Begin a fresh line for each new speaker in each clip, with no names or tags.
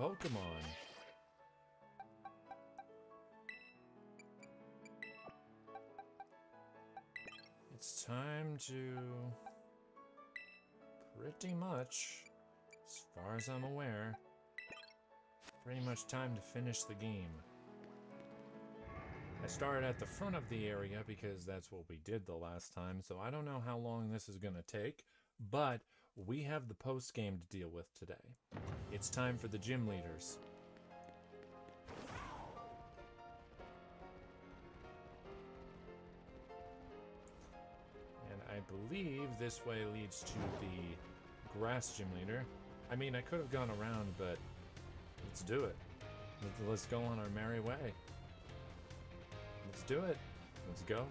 Pokemon. It's time to... Pretty much, as far as I'm aware, pretty much time to finish the game. I started at the front of the area because that's what we did the last time, so I don't know how long this is going to take, but we have the post game to deal with today. It's time for the gym leaders. And I believe this way leads to the grass gym leader. I mean, I could have gone around, but let's do it. Let's go on our merry way. Let's do it. Let's go.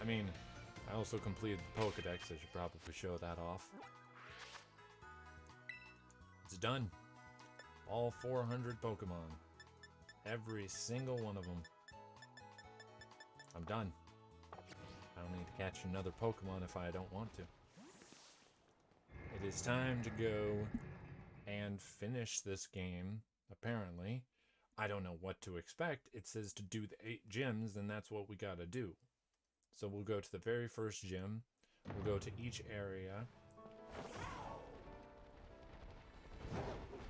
I mean, I also completed the Pokedex. I should probably show that off. It's done. All 400 Pokemon. Every single one of them. I'm done. I don't need to catch another Pokemon if I don't want to. It is time to go and finish this game, apparently. I don't know what to expect. It says to do the eight gyms, and that's what we gotta do. So we'll go to the very first gym. We'll go to each area.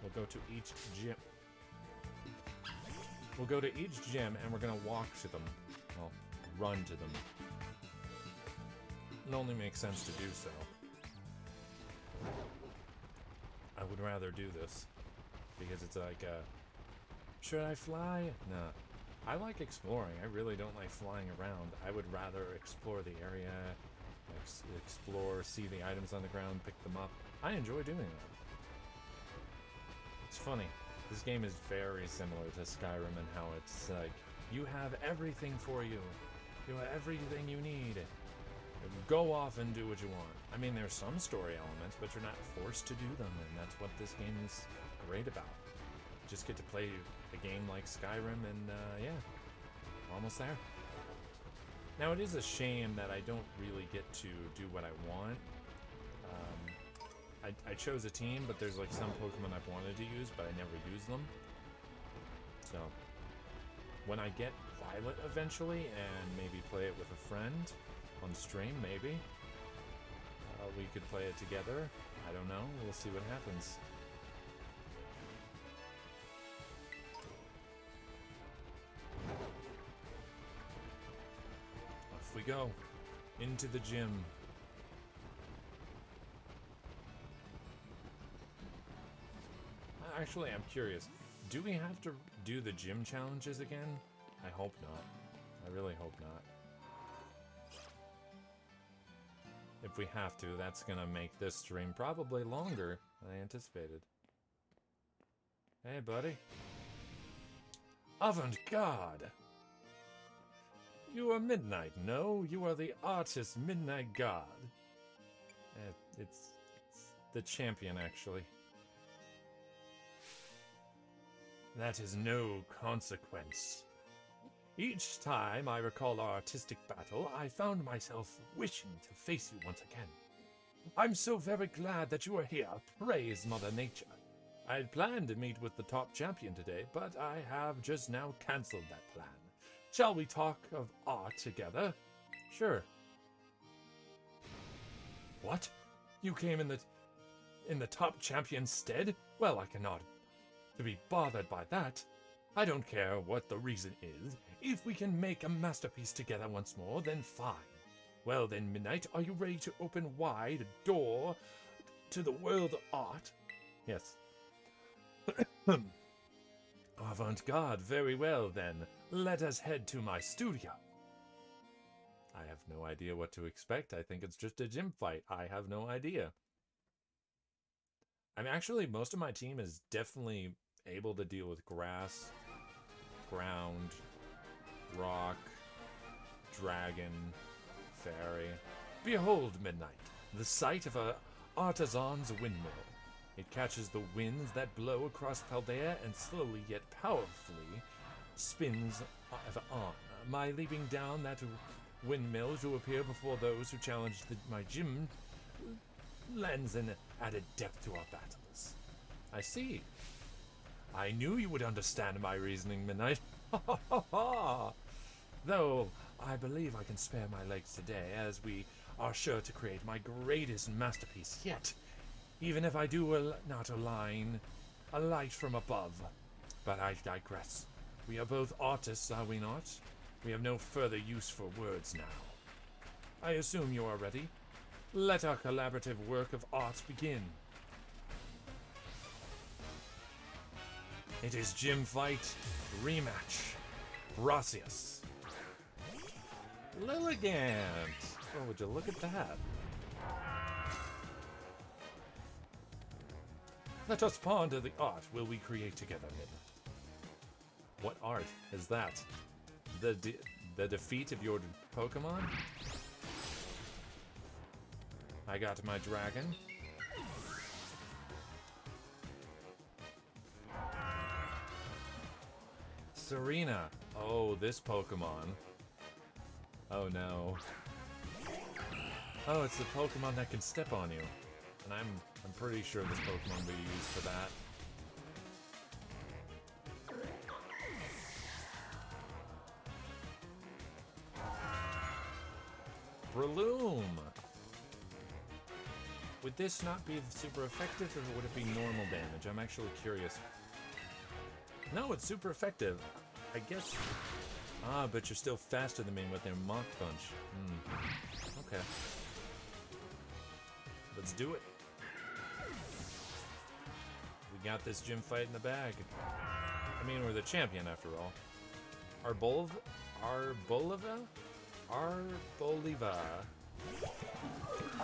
We'll go to each gym. We'll go to each gym and we're gonna walk to them. Well, run to them. It only makes sense to do so. I would rather do this. Because it's like, uh, should I fly? No. I like exploring. I really don't like flying around. I would rather explore the area, ex explore, see the items on the ground, pick them up. I enjoy doing that. It's funny. This game is very similar to Skyrim and how it's like, you have everything for you. You have everything you need. Go off and do what you want. I mean, there's some story elements, but you're not forced to do them, and that's what this game is great about. Just get to play a game like Skyrim, and uh, yeah, almost there. Now, it is a shame that I don't really get to do what I want. Um, I, I chose a team, but there's like some Pokemon I've wanted to use, but I never use them. So, when I get Violet eventually, and maybe play it with a friend, on stream, maybe. Uh, we could play it together. I don't know. We'll see what happens. Off we go. Into the gym. Actually, I'm curious. Do we have to do the gym challenges again? I hope not. I really hope not. If we have to, that's gonna make this stream probably longer than I anticipated. Hey, buddy. Avant-garde! You are Midnight, no? You are the artist Midnight God. Eh, it's, it's the champion, actually. That is no consequence. Each time I recall our artistic battle, I found myself wishing to face you once again. I'm so very glad that you are here. Praise Mother Nature. I had planned to meet with the top champion today, but I have just now cancelled that plan. Shall we talk of art together? Sure. What? You came in the in the top champion's stead? Well, I cannot to be bothered by that. I don't care what the reason is. If we can make a masterpiece together once more, then fine. Well then, Midnight, are you ready to open wide a door to the world of art? Yes. Avant-garde, very well then. Let us head to my studio. I have no idea what to expect. I think it's just a gym fight. I have no idea. I mean, actually, most of my team is definitely able to deal with grass, ground, rock, dragon, fairy. Behold, Midnight, the sight of a artisan's windmill. It catches the winds that blow across Paldea and slowly yet powerfully spins on. My leaping down that windmill to appear before those who challenge the, my gym lends an added depth to our battles. I see. I knew you would understand my reasoning, Midnight. Though I believe I can spare my legs today, as we are sure to create my greatest masterpiece yet, even if I do al- not align a light from above. But I digress. We are both artists, are we not? We have no further use for words now. I assume you are ready. Let our collaborative work of art begin. It is Gym Fight Rematch. Brassius. Lilligant. Oh, would you look at that? Let us ponder the art will we create together, Mid. What art is that? The de the defeat of your Pokemon? I got my dragon. Serena. Oh, this Pokemon. Oh no. Oh, it's the Pokemon that can step on you. And I'm I'm pretty sure this Pokemon will be used for that. Breloom! Would this not be super effective or would it be normal damage? I'm actually curious. No, it's super effective. I guess... Ah, but you're still faster than me with their Mach Punch. Hmm. Okay. Let's do it. We got this gym fight in the bag. I mean, we're the champion after all. Arbolv... Arboliva? Arboliva.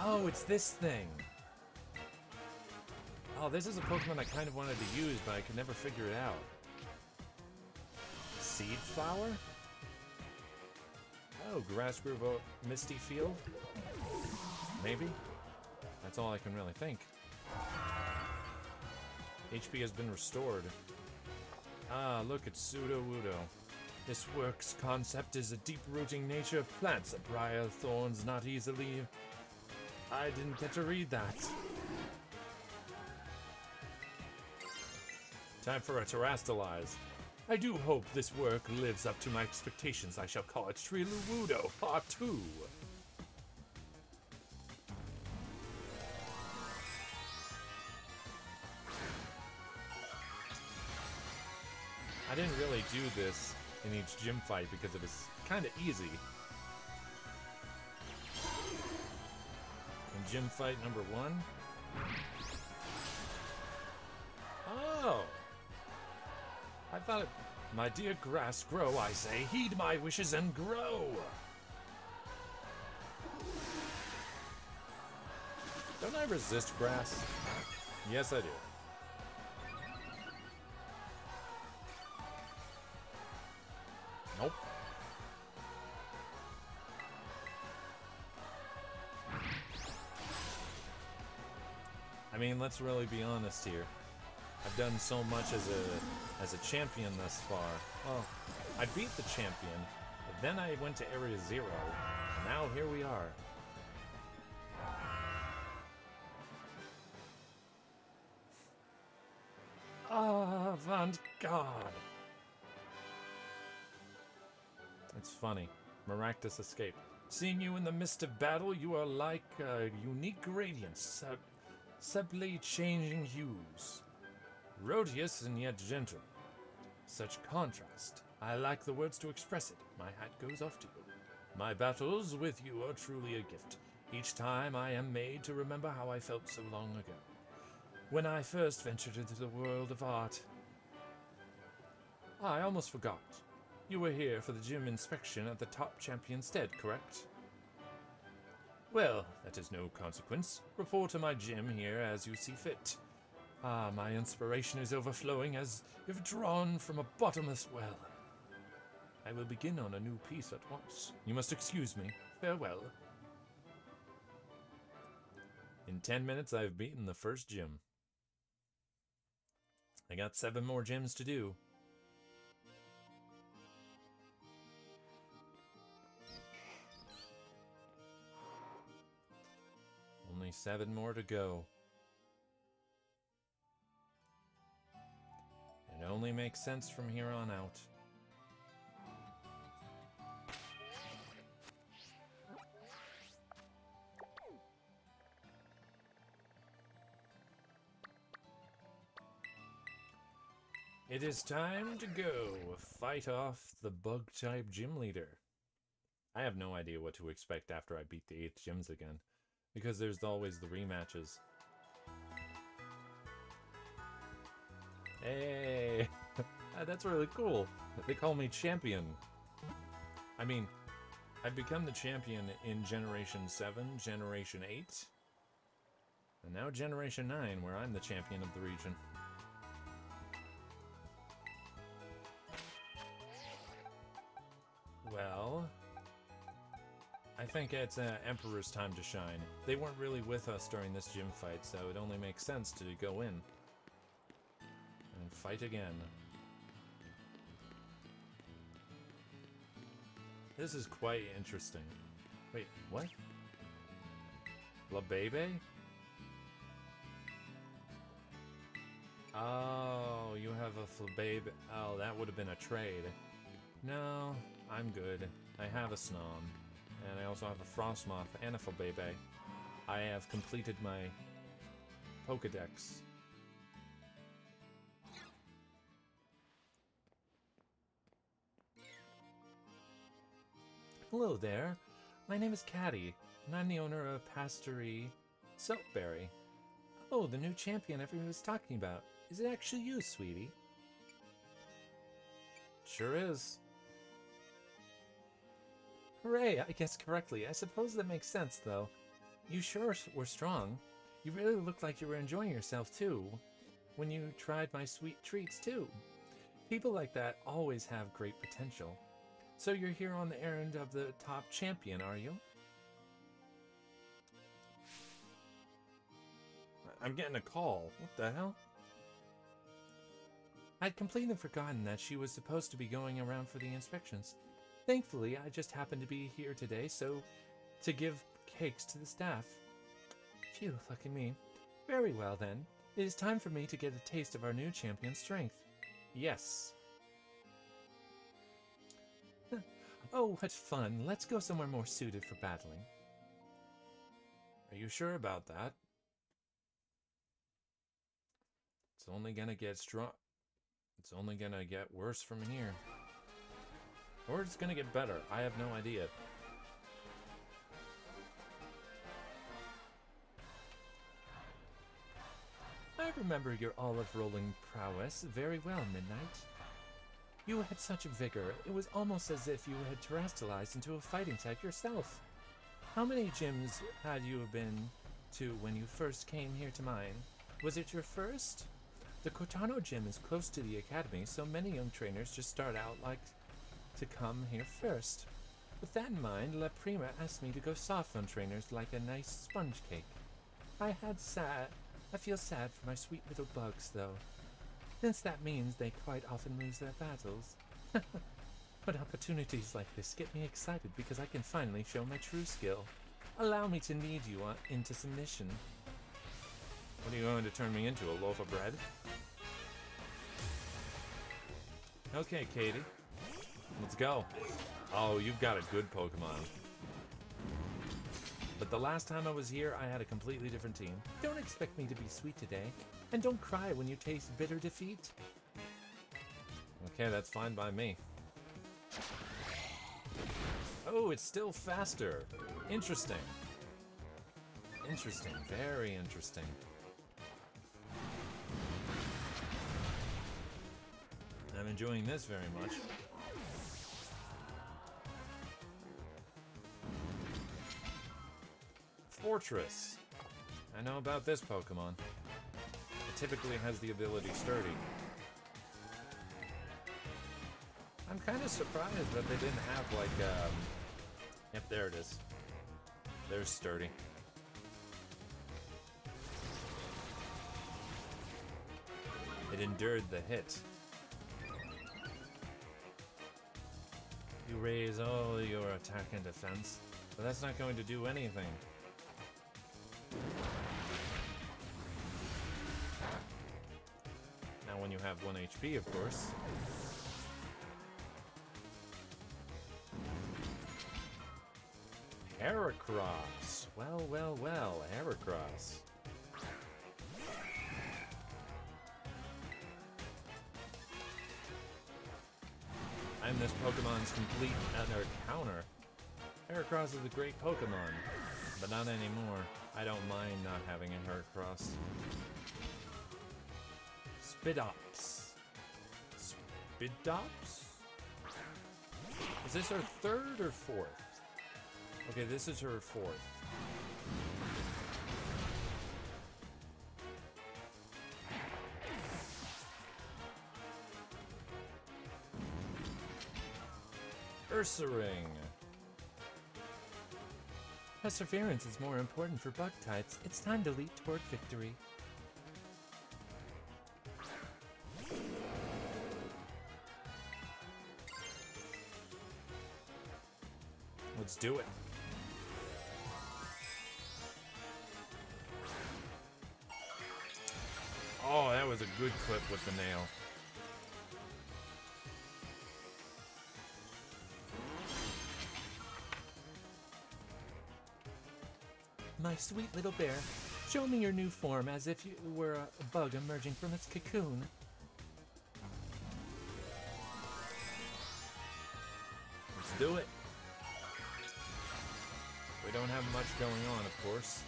Oh, it's this thing. Oh, this is a Pokemon I kind of wanted to use, but I could never figure it out. Seed Flower? Oh, Grass Grove Misty Field? Maybe? That's all I can really think. HP has been restored. Ah, look, it's Sudowoodo. This work's concept is a deep-rooting nature of plants that briar thorns not easily... I didn't get to read that. Time for a Terastallize. I do hope this work lives up to my expectations. I shall call it Triluwudo Part 2. Do this in each gym fight because it was kind of easy. In gym fight number one. Oh! I thought it... My dear grass, grow, I say. Heed my wishes and grow! Don't I resist grass? Yes, I do. Mean, let's really be honest here. I've done so much as a as a champion thus far. Well, I beat the champion, but then I went to Area Zero, now here we are. Avant-garde! It's funny. Maractus escape. Seeing you in the midst of battle, you are like a unique gradients, sub uh, subtly changing hues. Rhodeus and yet gentle. Such contrast. I lack the words to express it. My hat goes off to you. My battles with you are truly a gift. Each time I am made to remember how I felt so long ago. When I first ventured into the world of art. I almost forgot. You were here for the gym inspection at the top champion's stead, correct? Well, that is no consequence. Report to my gym here as you see fit. Ah, my inspiration is overflowing as if drawn from a bottomless well. I will begin on a new piece at once. You must excuse me. Farewell. In 10 minutes, I've beaten the first gym. I got seven more gyms to do. Seven more to go. It only makes sense from here on out. It is time to go fight off the bug type gym leader. I have no idea what to expect after I beat the 8th gyms again, because there's always the rematches. Hey, uh, that's really cool. They call me champion. I mean, I've become the champion in Generation 7, Generation 8, and now Generation 9, where I'm the champion of the region. I think it's uh, Emperor's time to shine. They weren't really with us during this gym fight, so it only makes sense to go in. And fight again. This is quite interesting. Wait, what? La Bebe? Oh, you have a Flabebe. Oh, that would have been a trade. No, I'm good. I have a Snom. And I also have a Frosmoth and a Flabebe. I have completed my Pokedex. Hello there. My name is Katy, and I'm the owner of Pastory Soapberry. Oh, the new champion everyone was talking about. Is it actually you, sweetie? Sure is. Hooray, I guessed correctly. I suppose that makes sense, though. You sure were strong. You really looked like you were enjoying yourself, too. When you tried my sweet treats, too. People like that always have great potential. So you're here on the errand of the top champion, are you? I'm getting a call. What the hell? I'd completely forgotten that she was supposed to be going around for the inspections. Thankfully, I just happened to be here today, so to give cakes to the staff. Phew, lucky me. Very well then. It is time for me to get a taste of our new champion's strength. Yes. oh, what fun. Let's go somewhere more suited for battling. Are you sure about that? It's only gonna get strong. It's only gonna get worse from here. Or it's gonna get better. I have no idea. I remember your olive rolling prowess very well, Midnight. You had such vigor, it was almost as if you had terrestrialized into a fighting type yourself. How many gyms had you been to when you first came here to mine? Was it your first? The Cortondo gym is close to the academy, so many young trainers just start out like to come here first. With that in mind, La Prima asked me to go soft on trainers like a nice sponge cake. I had sad. I feel sad for my sweet little bugs, though, since that means they quite often lose their battles. but opportunities like this get me excited because I can finally show my true skill. Allow me to knead you uh, into submission. What are you going to turn me into, a loaf of bread? Okay, Katy. Let's go. Oh, you've got a good Pokemon. But the last time I was here, I had a completely different team. Don't expect me to be sweet today. And don't cry when you taste bitter defeat. Okay, that's fine by me. Oh, it's still faster. Interesting. Interesting. Very interesting. I'm enjoying this very much. Forretress. I know about this Pokemon. It typically has the ability Sturdy. I'm kind of surprised that they didn't have, like, um... Yep, there it is. There's Sturdy. It endured the hit. You raise all your attack and defense, but that's not going to do anything. Now when you have 1 HP, of course. Heracross! Well, well, well, Heracross. I'm this Pokemon's complete utter counter. Heracross is a great Pokemon, but not anymore. I don't mind not having a Heracross. Spidops. Spidops? Is this her third or fourth? Okay, this is her fourth. Ursaring. Perseverance is more important for bug types. It's time to leap toward victory. Let's do it. Oh, that was a good clip with the nail. My sweet little bear, show me your new form as if you were a bug emerging from its cocoon. Let's do it. We don't have much going on, of course.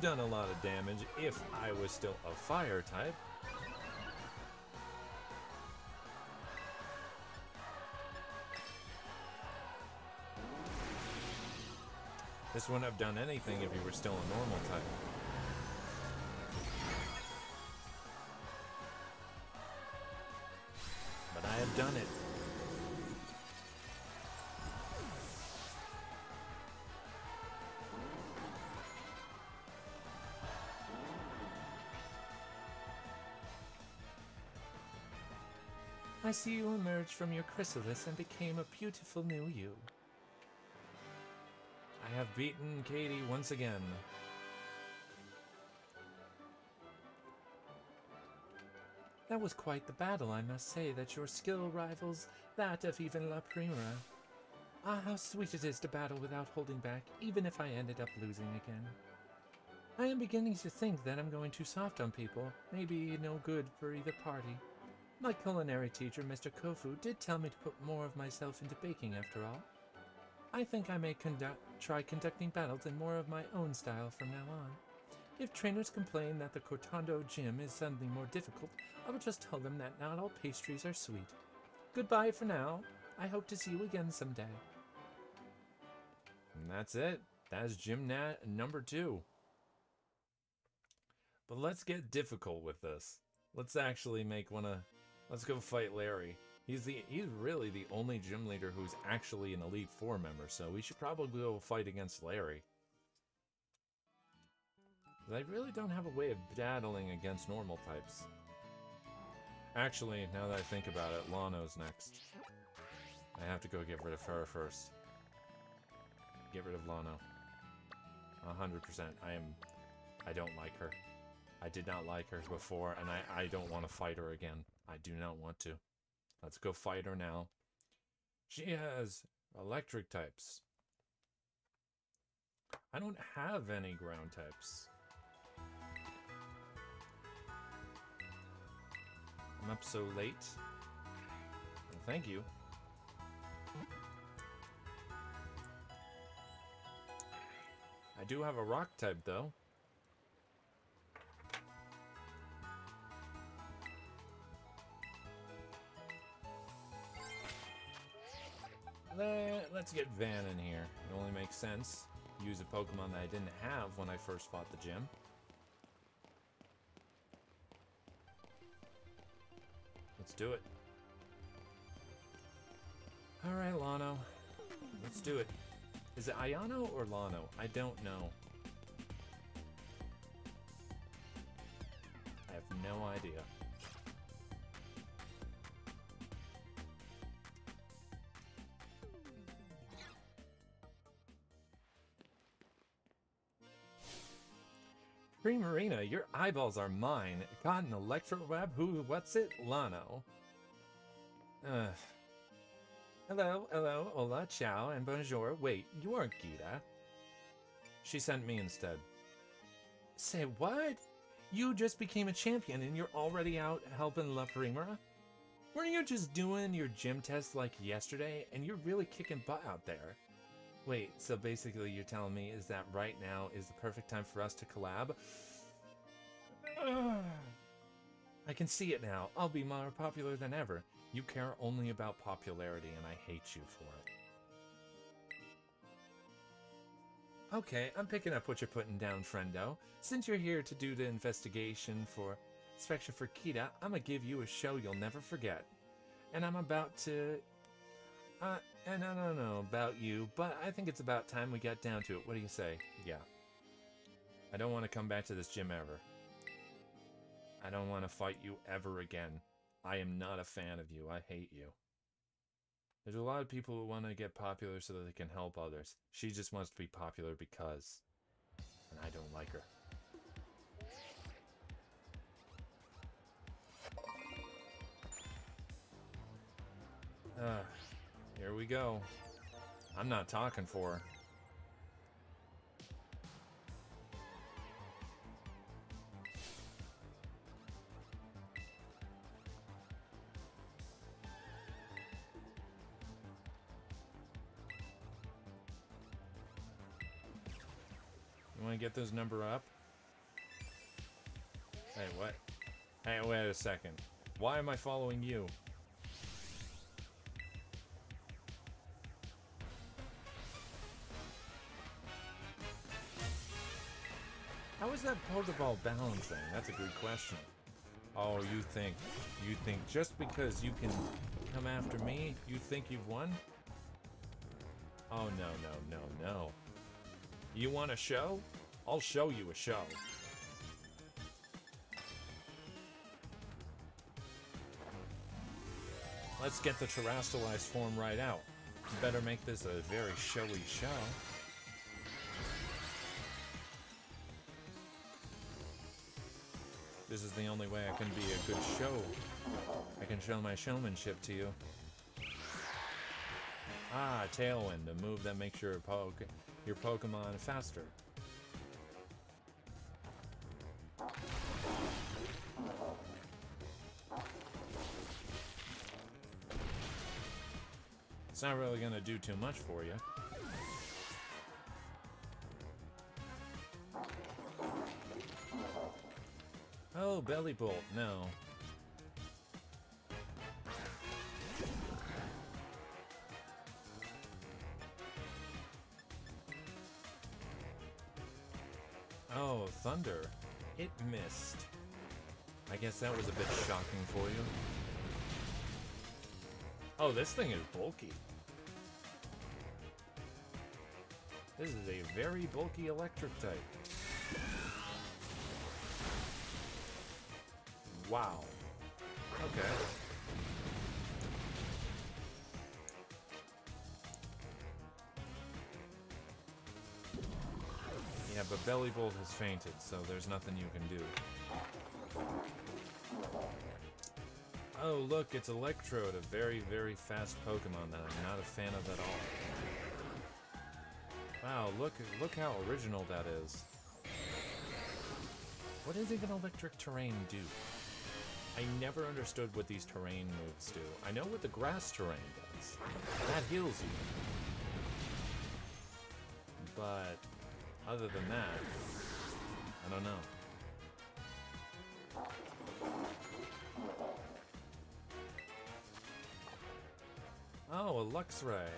Done a lot of damage if I was still a fire type. This wouldn't have done anything if you were still a normal type. I see you emerged from your chrysalis and became a beautiful new you. I have beaten Katy once again. That was quite the battle, I must say that your skill rivals that of even La Primera. Ah, how sweet it is to battle without holding back, even if I ended up losing again. I am beginning to think that I'm going too soft on people, maybe no good for either party. My culinary teacher, Mr. Kofu, did tell me to put more of myself into baking after all. I think I may conduct, try conducting battles in more of my own style from now on. If trainers complain that the Cortondo gym is suddenly more difficult, I will just tell them that not all pastries are sweet. Goodbye for now. I hope to see you again someday. And that's it. That's Gym Nat number two. But let's get difficult with this. Let's actually make one of... Let's go fight Larry. He's the he's really the only gym leader who's actually an Elite Four member, so we should probably go fight against Larry. I really don't have a way of battling against normal types. Actually, now that I think about it, Lano's next. I have to go get rid of her first. Get rid of Lano. 100%. I am... I don't like her. I did not like her before, and I, I don't want to fight her again. I do not want to. Let's go fight her now. She has electric types. I don't have any ground types. I'm up so late. Well, thank you. I do have a rock type, though. Let's get Van in here. It only makes sense. Use a Pokemon that I didn't have when I first fought the gym. Let's do it. Alright, Lano. Let's do it. Is it Ayano or Lano? I don't know. I have no idea. Primarina, your eyeballs are mine. Caught an electro web? Who, what's it? Lano. Uh. Hello, hello, hola, ciao, and bonjour. Wait, you aren't Geeta. She sent me instead. Say what? You just became a champion and you're already out helping La Primera? Weren't you just doing your gym test like yesterday and you're really kicking butt out there? Wait, so basically you're telling me is that right now is the perfect time for us to collab? I can see it now. I'll be more popular than ever. You care only about popularity and I hate you for it. Okay, I'm picking up what you're putting down, friendo. Since you're here to do the investigation for inspection for Kita, I'm gonna give you a show you'll never forget. And I'm about to... Uh, and I don't know about you, but I think it's about time we got down to it. What do you say? Yeah. I don't want to come back to this gym ever. I don't want to fight you ever again. I am not a fan of you. I hate you. There's a lot of people who want to get popular so that they can help others. She just wants to be popular because. And I don't like her. Uh, here we go. I'm not talking for her. You want to get this number up? Hey, what? Hey, wait a second. Why am I following you? That Pokeball balancing? That's a good question. Oh, you think, you think just because you can come after me, you think you've won? Oh, no, no, no, no. You want a show? I'll show you a show. Let's get the terastallized form right out. Better make this a very showy show. This is the only way I can be a good show. I can show my showmanship to you. Ah, Tailwind, a move that makes your poke your Pokemon faster. It's not really gonna do too much for you. Bellibolt, no. Oh, Thunder. It missed. I guess that was a bit shocking for you. Oh, this thing is bulky. This is a very bulky electric type. Wow. Okay. Yeah, but Bellibolt has fainted, so there's nothing you can do. Oh, look, it's Electrode, a very, very fast Pokemon that I'm not a fan of at all. Wow, look, look how original that is. What does even electric terrain do? I never understood what these terrain moves do. I know what the grass terrain does. That heals you. But other than that, I don't know. Oh, a Luxray.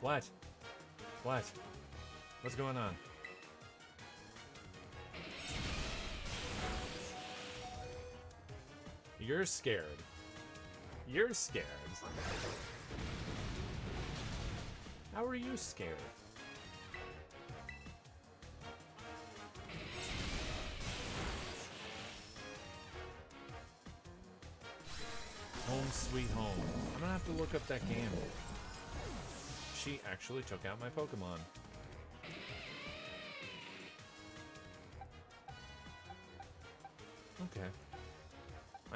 What? What? What's going on? You're scared. You're scared. How are you scared? Home sweet home. I'm gonna have to look up that game. She actually took out my Pokemon.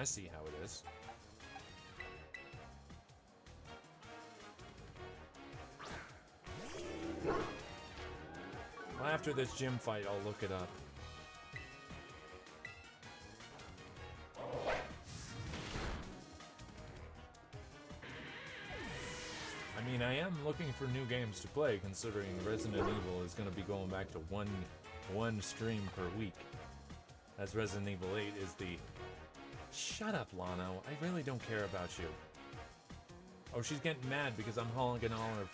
I see how it is. After this gym fight, I'll look it up. I mean, I am looking for new games to play, considering Resident Evil is going to be going back to one, one stream per week. As Resident Evil 8 is the... Shut up, Lano. I really don't care about you. Oh, she's getting mad because I'm hogging all her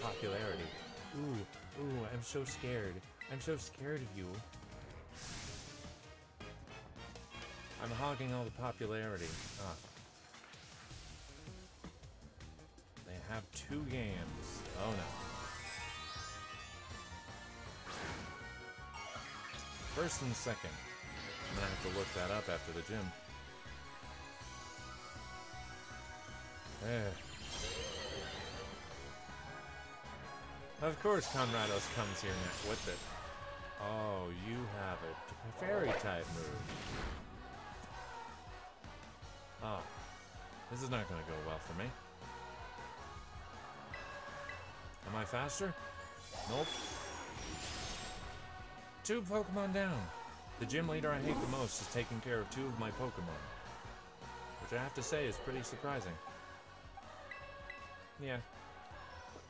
popularity. Ooh, ooh, I'm so scared. I'm so scared of you. I'm hogging all the popularity. Ah. They have two games. Oh no. First and second. I'm gonna have to look that up after the gym. Eh. Of course Conrados comes here now with it. Oh, you have a fairy type move. Oh. This is not gonna go well for me. Am I faster? Nope. Two Pokemon down. The gym leader I hate the most is taking care of two of my Pokemon. Which I have to say is pretty surprising. Yeah.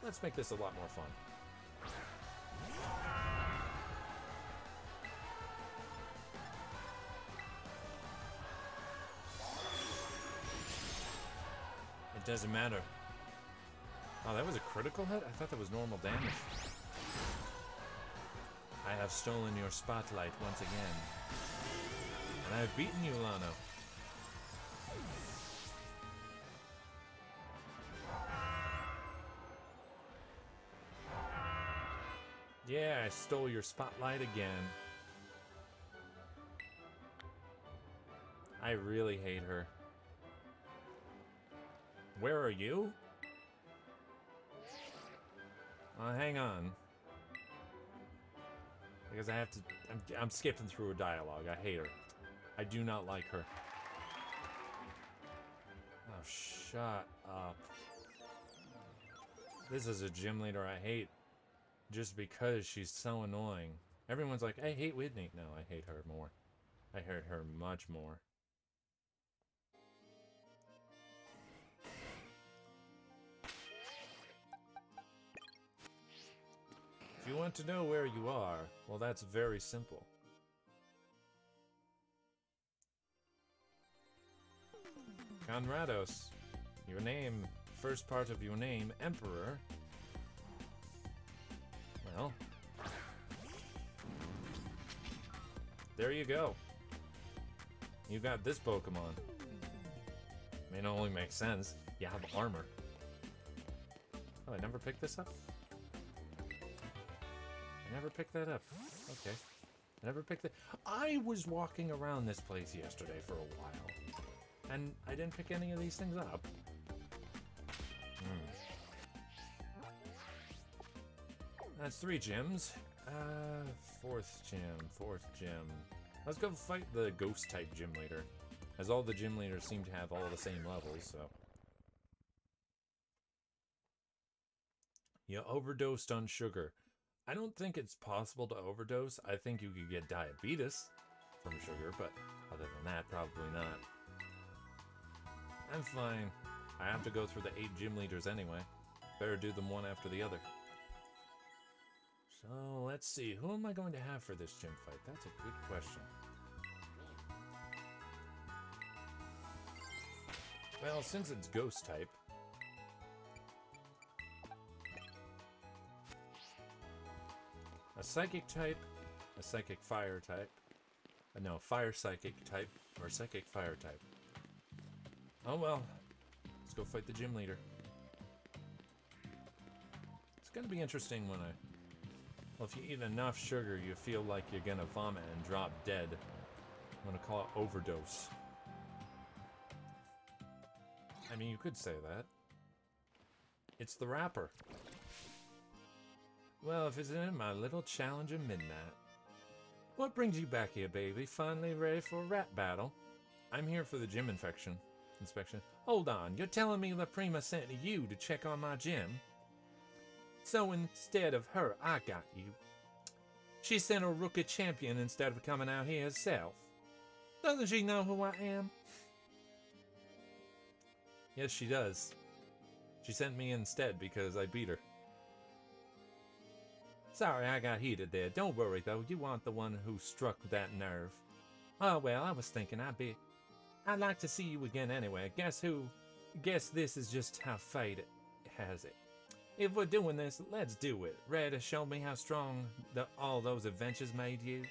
Let's make this a lot more fun. It doesn't matter. Oh, that was a critical hit? I thought that was normal damage. I have stolen your spotlight once again. And I've beaten you, Lano. Yeah, I stole your spotlight again. I really hate her. Where are you? Uh, hang on. Because I have to... I'm, I'm skipping through her dialogue. I hate her. I do not like her. Oh, shut up. This is a gym leader I hate just because she's so annoying. Everyone's like, I hate Whitney. No, I hate her more. I hate her much more. If you want to know where you are, well, that's very simple. Conrados. Your name, first part of your name, Emperor, well. There you go. You got this Pokemon. I mean, it only makes sense. You have armor. Oh, I never picked this up? I never picked that up. Okay. I never picked it. I was walking around this place yesterday for a while. And I didn't pick any of these things up. That's three gyms. Uh, fourth gym, fourth gym. Let's go fight the ghost type gym leader. As all the gym leaders seem to have all the same levels, so. You overdosed on sugar. I don't think it's possible to overdose. I think you could get diabetes from sugar, but other than that, probably not. I'm fine. I have to go through the eight gym leaders anyway. Better do them one after the other. So, let's see. Who am I going to have for this gym fight? That's a good question. Well, since it's ghost type... A psychic type, a psychic fire type, uh, no, fire psychic type, or psychic fire type. Oh well, let's go fight the gym leader. It's gonna be interesting when I well, if you eat enough sugar, you feel like you're gonna vomit and drop dead. I'm gonna call it overdose. I mean, you could say that. It's the rapper. Well, if it's in my little challenge of midnight. What brings you back here, baby? Finally ready for a rap battle? I'm here for the gym infection inspection. Hold on, you're telling me La Prima sent you to check on my gym? So instead of her, I got you. She sent a rookie champion instead of coming out here herself. Doesn't she know who I am? Yes, she does. She sent me instead because I beat her. Sorry, I got heated there. Don't worry, though. You aren't the one who struck that nerve. Oh, well, I was thinking I'd be... I'd like to see you again anyway. Guess who? Guess this is just how fate has it. If we're doing this, let's do it. Red to show me how strong the, all those adventures made you?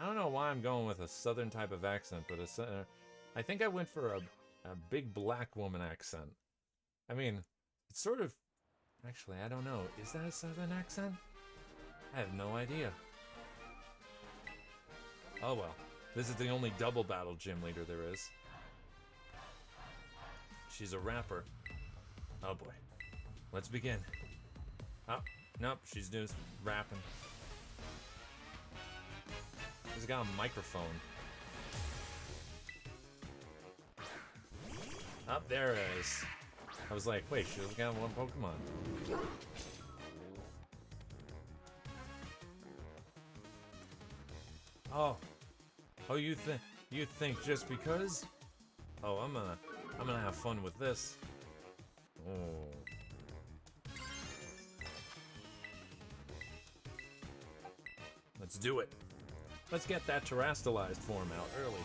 I don't know why I'm going with a southern type of accent, but a, I think I went for a, a big black woman accent. I mean, it's sort of Actually, I don't know. Is that a southern accent? I have no idea. Oh well. This is the only double battle gym leader there is. She's a rapper. Oh boy. Let's begin. Oh, nope, she's just rapping. She's got a microphone. Up oh, there it is. I was like, wait, she only got one Pokemon. Oh. Oh, you think you think just because? Oh, I'm gonna I'm gonna have fun with this. Oh. Let's do it. Let's get that terastallized form out early.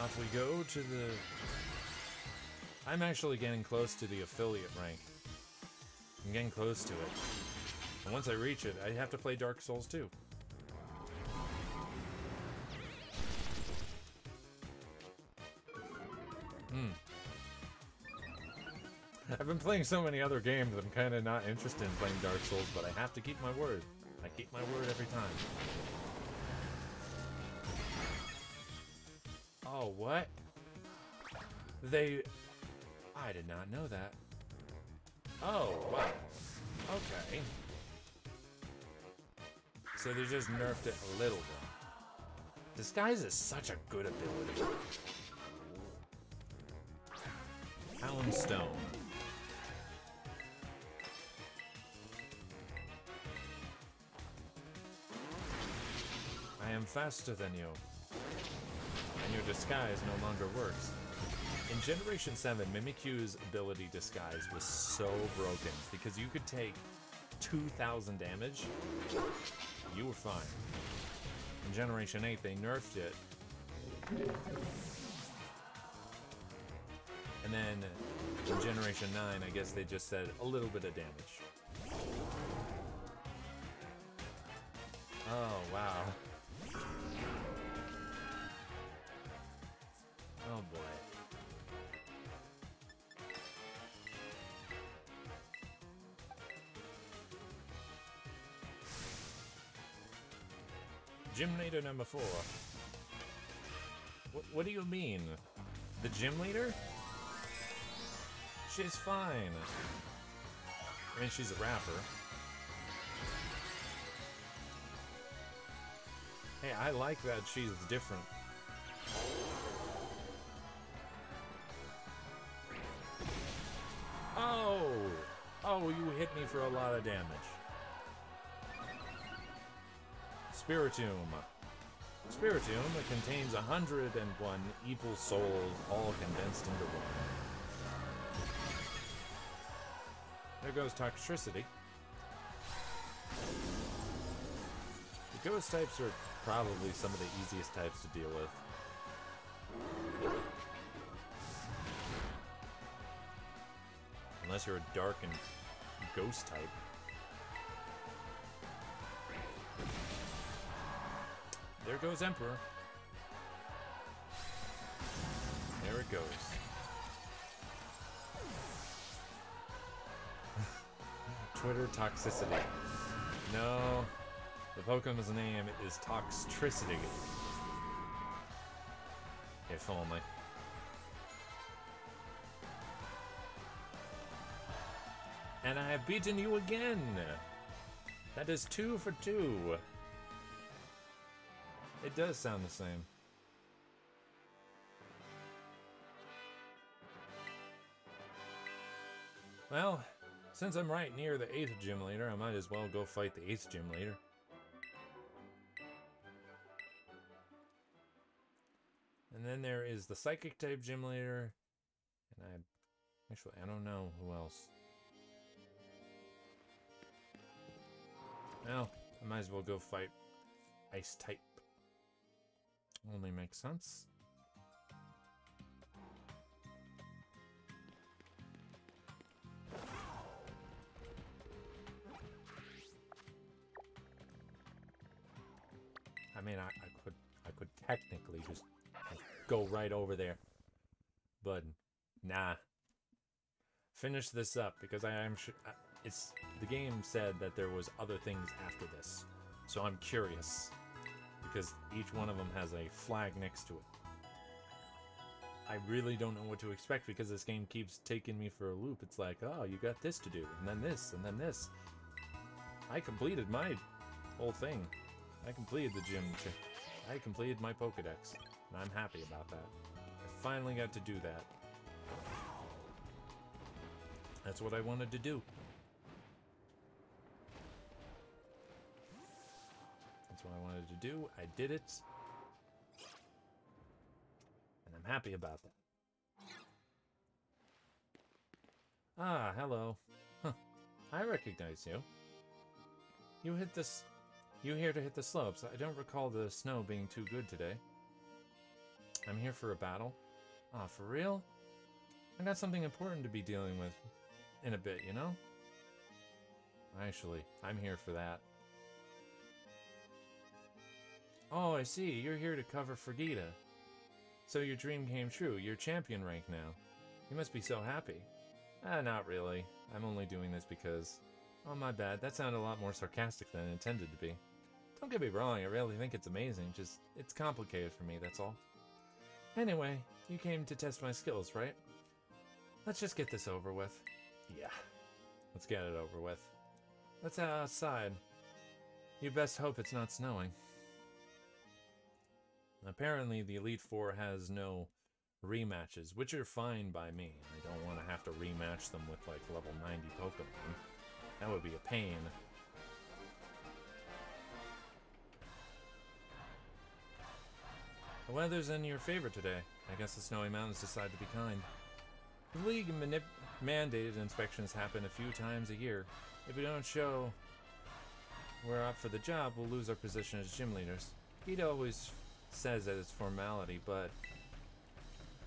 Off we go to the... I'm actually getting close to the affiliate rank. I'm getting close to it. And once I reach it, I have to play Dark Souls 2. I've been playing so many other games, I'm kind of not interested in playing Dark Souls, but I have to keep my word. I keep my word every time. Oh, what? They... I did not know that. Oh, wow. Okay. So they just nerfed it a little bit. Disguise is such a good ability. Alan I am faster than you and your disguise no longer works. In Generation 7, Mimikyu's ability Disguise was so broken because you could take 2,000 damage, you were fine. In Generation 8, they nerfed it. And then in Generation 9, I guess they just said a little bit of damage. Oh, wow. Oh boy. Gym leader number four. What, what do you mean? The gym leader? She's fine. I mean, she's a rapper. Hey, I like that she's different. Hit me for a lot of damage. Spiritomb. Spiritomb contains 101 evil souls, all condensed into one. There goes Toxtricity. The ghost types are probably some of the easiest types to deal with. Unless you're a dark and ghost type. There goes Emperor. There it goes. Twitter toxicity. No, the Pokemon's name is Toxtricity. If only. And I have beaten you again. That is two for two. It does sound the same. Well, since I'm right near the 8th gym leader, I might as well go fight the 8th gym leader. And then there is the psychic type gym leader. And I actually I don't know who else. Well, I might as well go fight ice type. Only makes sense. I mean, I, I could I could technically just go right over there. But nah. Finish this up because I am sure it's the game said that there was other things after this. So I'm curious because each one of them has a flag next to it. I really don't know what to expect because this game keeps taking me for a loop. It's like, oh, you got this to do, and then this, and then this. I completed my whole thing. I completed the gym. I completed my Pokedex, and I'm happy about that. I finally got to do that. That's what I wanted to do. What I wanted to do. I did it. And I'm happy about that. Ah, hello. Huh. I recognize you. You hit this you here to hit the slopes. I don't recall the snow being too good today. I'm here for a battle. Ah, for real? I got something important to be dealing with in a bit, you know? Actually, I'm here for that. Oh, I see. You're here to cover for Geeta. So your dream came true. You're champion rank now. You must be so happy. Ah, not really. I'm only doing this because... Oh, my bad. That sounded a lot more sarcastic than it intended to be. Don't get me wrong, I really think it's amazing, just it's complicated for me, that's all. Anyway, you came to test my skills, right? Let's just get this over with. Yeah, let's get it over with. Let's head outside. You best hope it's not snowing. Apparently, the Elite Four has no rematches, which are fine by me. I don't want to have to rematch them with, like, level 90 Pokemon. That would be a pain. The weather's in your favor today. I guess the Snowy Mountains decide to be kind. The League mandated inspections happen a few times a year. If we don't show we're up for the job, we'll lose our position as gym leaders. He'd always says that it's formality, but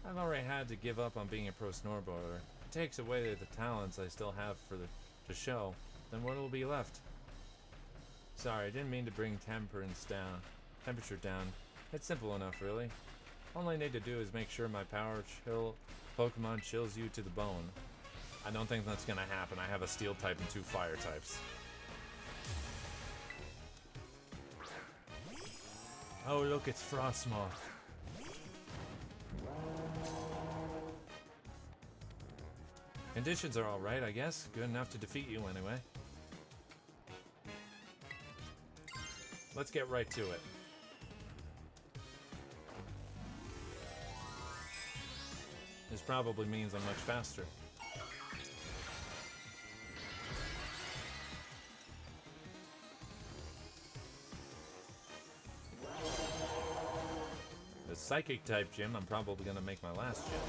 I've already had to give up on being a pro snowboarder. It takes away the talents I still have for the to show. Then what will be left? Sorry, I didn't mean to bring temperance down, temperature down. It's simple enough, really. All I need to do is make sure my power chill Pokemon chills you to the bone. I don't think that's gonna happen. I have a steel type and two fire types. Oh, look, it's Frosmoth. Conditions are alright, I guess. Good enough to defeat you anyway. Let's get right to it. This probably means I'm much faster. Psychic type gym, I'm probably gonna make my last gym.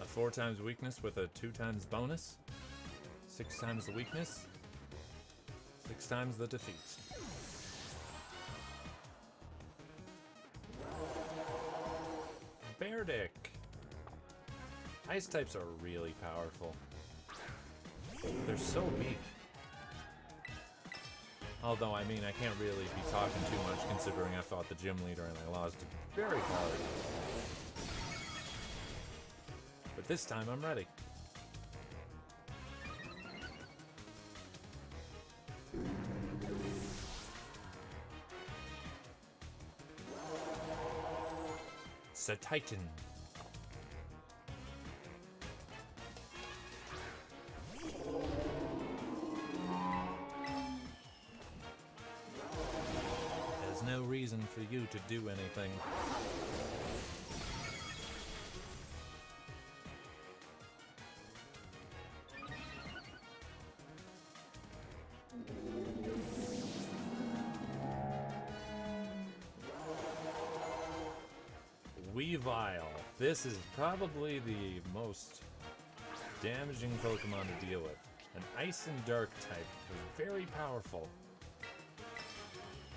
A four times weakness with a two times bonus. Six times the weakness. Six times the defeat. Ice types are really powerful. They're so weak. Although, I mean, I can't really be talking too much considering I fought the gym leader and I lost very hard. But this time I'm ready. Titan. You to do anything. Weavile. This is probably the most damaging Pokemon to deal with. An Ice and Dark type very powerful.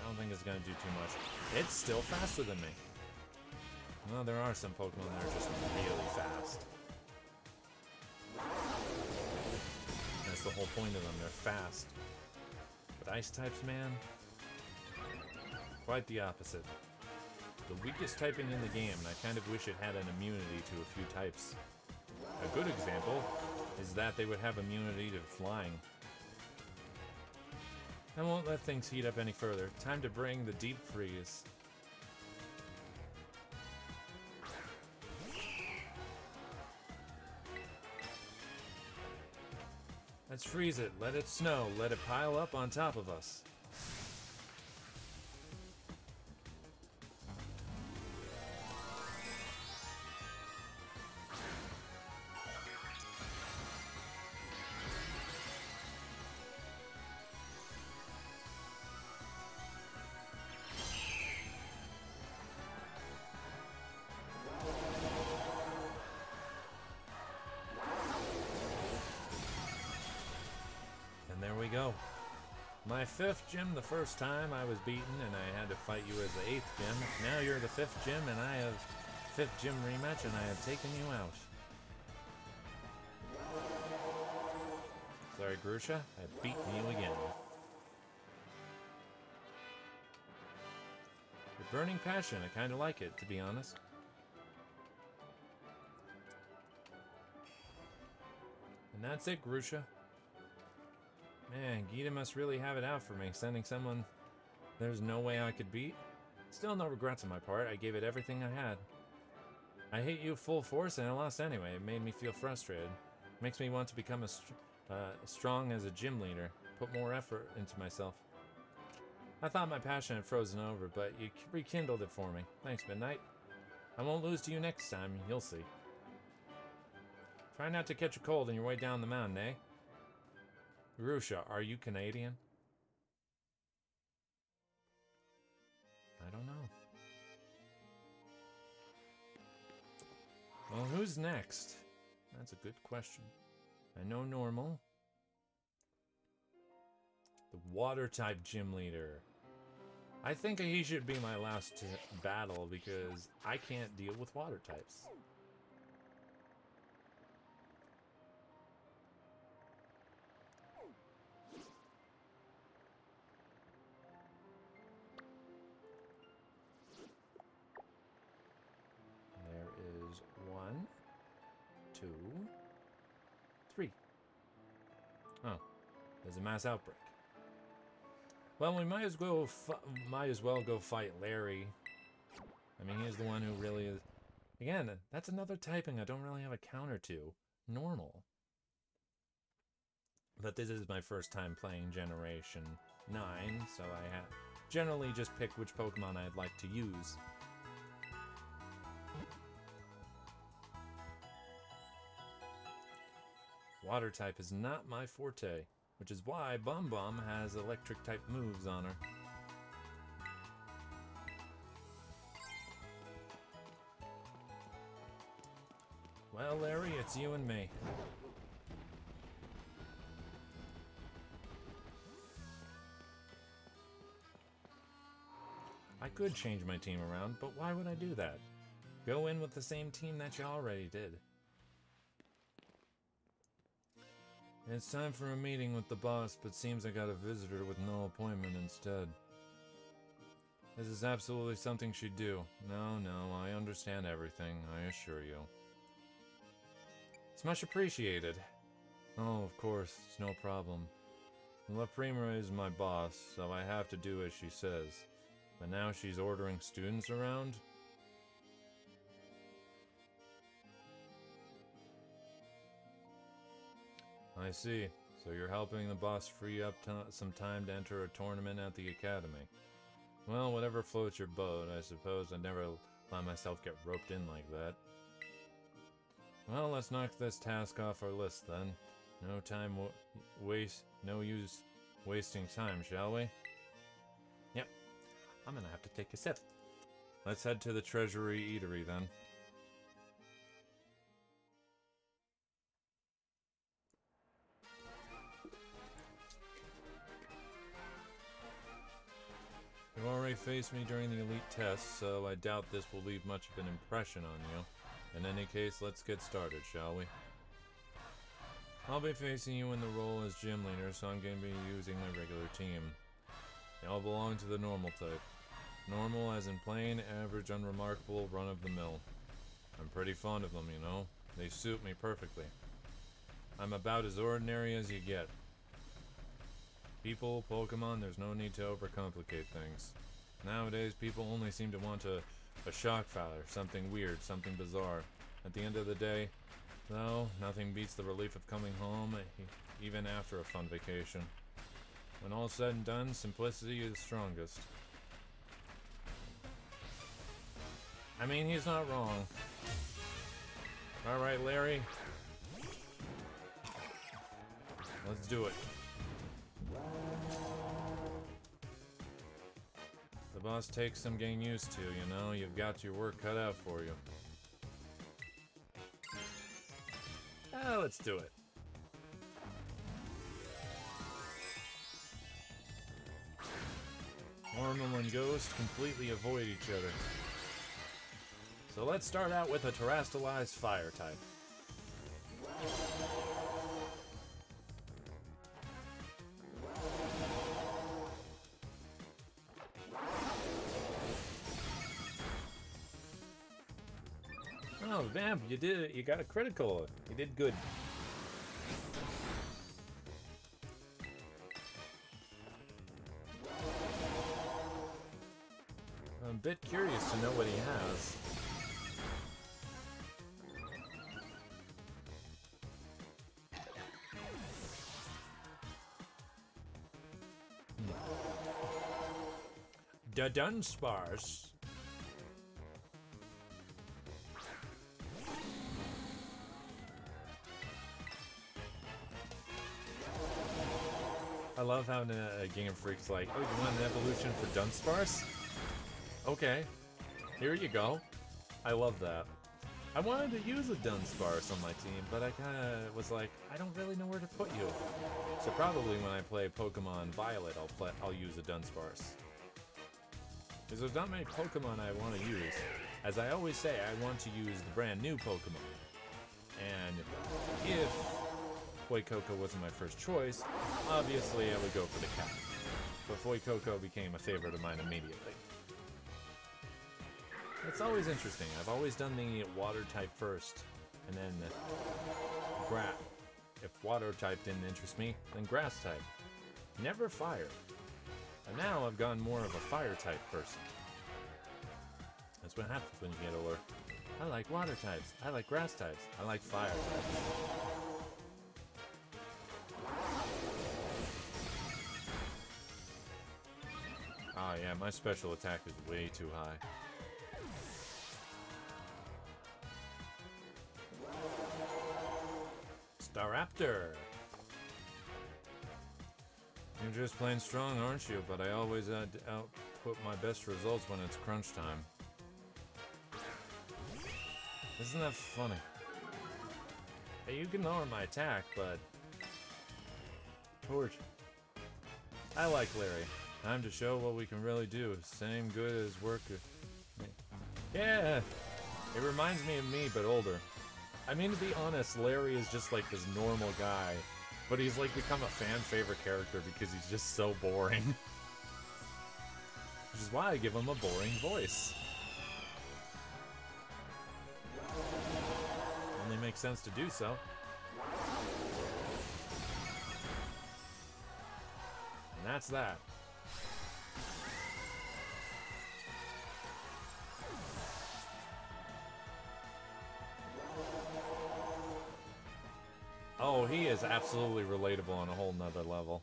I don't think it's going to do too much. It's still faster than me. Well, there are some Pokemon that are just really fast. That's the whole point of them, they're fast. But Ice types, man, quite the opposite. The weakest typing in the game, and I kind of wish it had an immunity to a few types. A good example is that they would have immunity to flying. I won't let things heat up any further. Time to bring the deep freeze. Let's freeze it. Let it snow. Let it pile up on top of us. Fifth gym the first time I was beaten and I had to fight you as the eighth gym. Now you're the fifth gym and I have fifth gym rematch and I have taken you out. Sorry, Grusha. I've beaten you again. Your burning passion, I kinda like it, to be honest. And that's it, Grusha. Man, Geeta must really have it out for me, sending someone there's no way I could beat. Still no regrets on my part, I gave it everything I had. I hate you full force and I lost anyway, it made me feel frustrated. Makes me want to become as uh, strong as a gym leader, put more effort into myself. I thought my passion had frozen over, but you rekindled it for me. Thanks, Midnight. I won't lose to you next time, you'll see. Try not to catch a cold on your way down the mountain, eh? Grusha, are you Canadian? I don't know. Well, who's next? That's a good question. I know normal. The water type gym leader. I think he should be my last battle because I can't deal with water types. Mass outbreak. Well, we might as well might as well go fight Larry. I mean, he's the one who really is. Again, that's another typing I don't really have a counter to. Normal. But this is my first time playing Generation 9, so I generally just pick which Pokemon I'd like to use. Water type is not my forte. Which is why Bomb Bomb has electric type moves on her. Well, Larry, it's you and me. I could change my team around, but why would I do that? Go in with the same team that you already did. It's time for a meeting with the boss, but seems I got a visitor with no appointment instead. This is absolutely something she'd do. No, no, I understand everything, I assure you. It's much appreciated. Oh, of course, it's no problem. La Prima is my boss, so I have to do as she says. But now she's ordering students around? I see. So you're helping the boss free up some time to enter a tournament at the academy. Well, whatever floats your boat. I suppose I'd never let myself get roped in like that. Well, let's knock this task off our list then. No time waste, no use wasting time, shall we? Yep. I'm gonna have to take a sip. Let's head to the Treasury Eatery then. Already faced me during the elite test, so I doubt this will leave much of an impression on you. In any case, let's get started, shall we? I'll be facing you in the role as gym leader, so I'm going to be using my regular team. They all belong to the normal type. Normal as in plain, average, unremarkable, run-of-the-mill. I'm pretty fond of them, you know. They suit me perfectly. I'm about as ordinary as you get. People, Pokemon, there's no need to overcomplicate things. Nowadays, people only seem to want a, a shock valor, something weird, something bizarre. At the end of the day, though, nothing beats the relief of coming home, even after a fun vacation. When all's said and done, simplicity is strongest. I mean, he's not wrong. Alright, Larry. Let's do it. Boss takes some getting used to, you know? You've got your work cut out for you. Ah, let's do it. Normal and Ghost completely avoid each other. So let's start out with a terastallized fire type. Vamp, you did it. You got a critical. You did good. I'm a bit curious to know what he has. Hmm. Da Dunsparce. I love how uh, Game Freak's like, oh, you want an evolution for Dunsparce? Okay, here you go. I love that. I wanted to use a Dunsparce on my team, but I kind of was like, I don't really know where to put you. So probably when I play Pokemon Violet, I'll play, I'll use a Dunsparce. Because there's not many Pokemon I want to use. As I always say, I want to use the brand new Pokemon. And if Fuecoco wasn't my first choice, obviously I would go for the cat. But Fuecoco became a favorite of mine immediately. It's always interesting. I've always done the water type first, and then the grass. If water type didn't interest me, then grass type. Never fire. And now I've gone more of a fire type person. That's what happens when you get older. I like water types. I like grass types. I like fire types. Oh yeah, my special attack is way too high. Staraptor! You're just playing strong, aren't you? But I always uh, output my best results when it's crunch time. Isn't that funny? Hey, you can lower my attack, but... Torch. I like Larry. Time to show what we can really do. Same good as work. Yeah! It reminds me of me, but older. I mean, to be honest, Larry is just like this normal guy but he's like become a fan favorite character because he's just so boring. Which is why I give him a boring voice. Only makes sense to do so. And that's that. Oh, he is absolutely relatable on a whole nother level.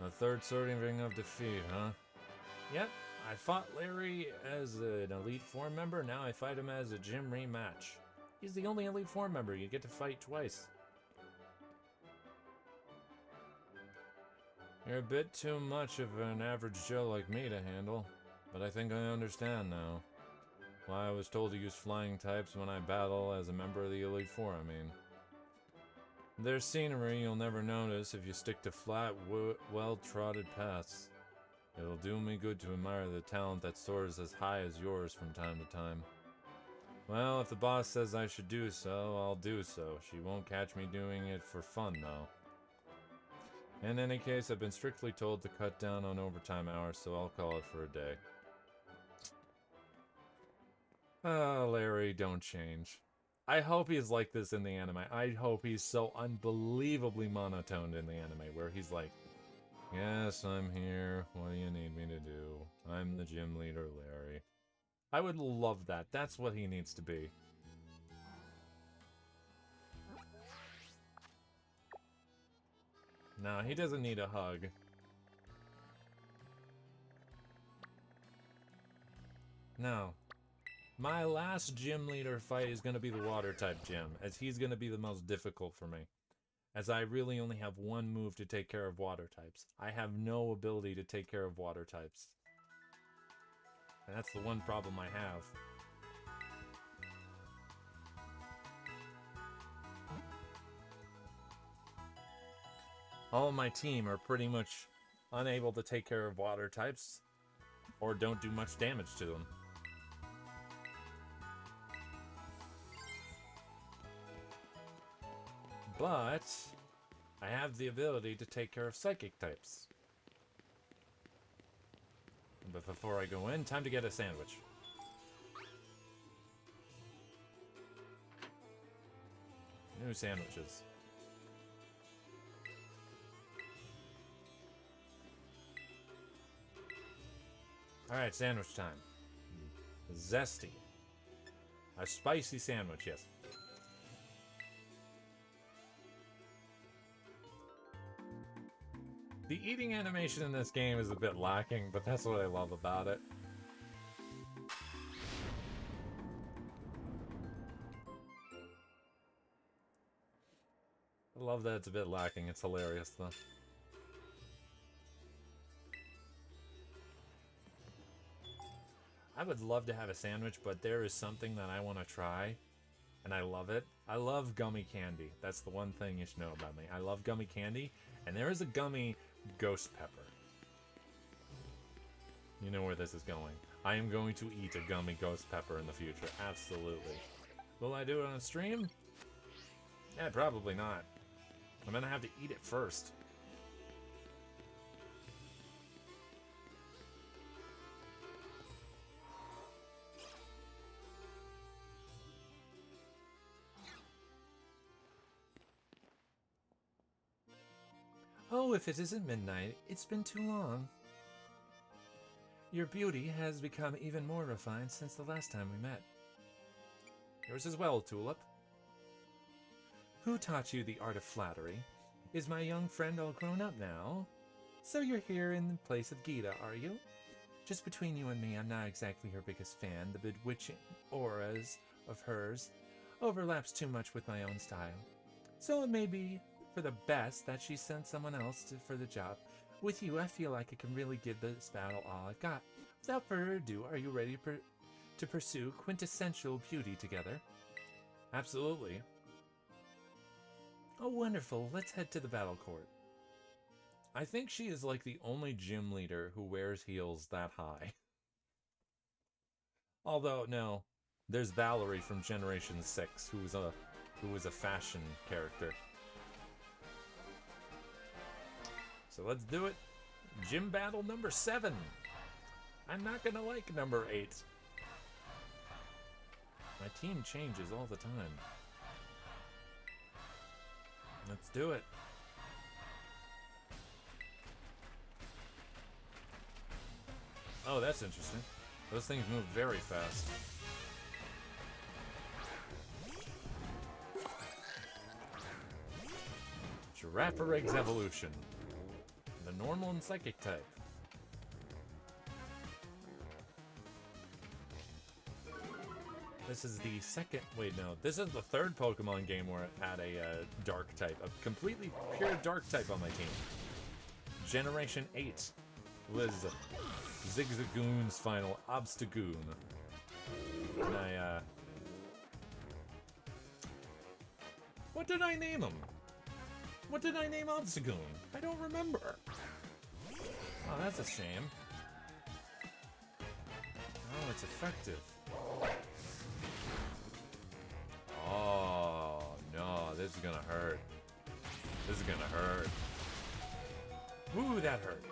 The third serving of defeat, huh? Yep, I fought Larry as an Elite Four member, now I fight him as a gym rematch. He's the only Elite Four member you get to fight twice. You're a bit too much of an average Joe like me to handle, but I think I understand now. Why I was told to use flying types when I battle as a member of the Elite Four, I mean. There's scenery you'll never notice if you stick to flat, well-trotted paths. It'll do me good to admire the talent that soars as high as yours from time to time. Well, if the boss says I should do so, I'll do so. She won't catch me doing it for fun, though. In any case, I've been strictly told to cut down on overtime hours, so I'll call it for a day. Oh, Larry, don't change. I hope he's like this in the anime. I hope he's so unbelievably monotoned in the anime, where he's like, Yes, I'm here. What do you need me to do? I'm the gym leader, Larry. I would love that. That's what he needs to be. No, he doesn't need a hug. No. My last gym leader fight is going to be the water type gym, as he's going to be the most difficult for me. As I really only have one move to take care of water types. I have no ability to take care of water types. And that's the one problem I have. All my team are pretty much unable to take care of water types or don't do much damage to them. But I have the ability to take care of psychic types. But before I go in, time to get a sandwich. New sandwiches. Alright, sandwich time. Zesty. A spicy sandwich, yes. The eating animation in this game is a bit lacking, but that's what I love about it. I love that it's a bit lacking. It's hilarious, though. I would love to have a sandwich, but there is something that I want to try, and I love it. I love gummy candy. That's the one thing you should know about me. I love gummy candy, and there is a gummy ghost pepper. You know where this is going. I am going to eat a gummy ghost pepper in the future. Absolutely. Will I do it on a stream? Yeah, probably not. I'm gonna have to eat it first. Oh, if it isn't midnight, it's been too long. Your beauty has become even more refined since the last time we met. Yours as well, Tulip. Who taught you the art of flattery? Is my young friend all grown up now? So you're here in the place of Geeta, are you? Just between you and me, I'm not exactly her biggest fan. The bewitching auras of hers overlaps too much with my own style. So it may be for the best that she sent someone else to, for the job. With you, I feel like I can really give this battle all I've got. Without further ado, are you ready per to pursue quintessential beauty together? Absolutely. Oh, wonderful. Let's head to the battle court. I think she is like the only gym leader who wears heels that high. Although, no, there's Valerie from Generation 6, who was a who was a fashion character. So let's do it. Gym battle number seven. I'm not gonna like number eight. My team changes all the time. Let's do it. Oh, that's interesting. Those things move very fast. Girafarig Evolution. Normal and psychic type. This is the second, wait no, this is the third Pokemon game where it had a uh, dark type, a completely pure dark type on my team. Generation 8 was Zigzagoon's final Obstagoon. And I, uh... What did I name him? What did I name Obstagoon? I don't remember. Oh, that's a shame. Oh, it's effective. Oh, no, this is gonna hurt. This is gonna hurt. Ooh, that hurt.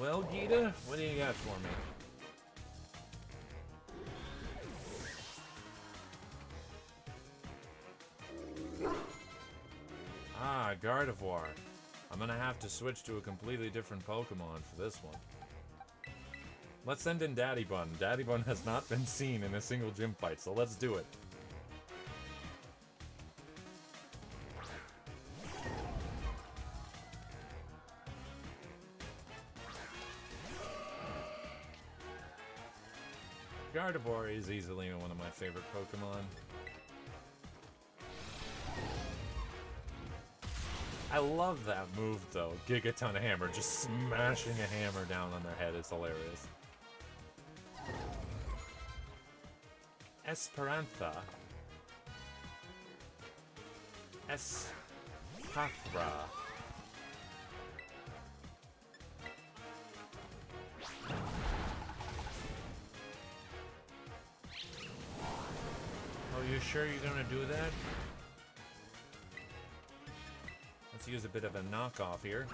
Well, Geeta, what do you got for me? Gardevoir. I'm gonna have to switch to a completely different Pokemon for this one. Let's send in Daddy Bun. Daddy Bun has not been seen in a single gym fight, so let's do it. Gardevoir is easily one of my favorite Pokemon. I love that move though. Gigaton Hammer, just smashing a hammer down on their head is hilarious. Esperantha. Espathra. Oh, you sure you're gonna do that? Use a bit of a knockoff here.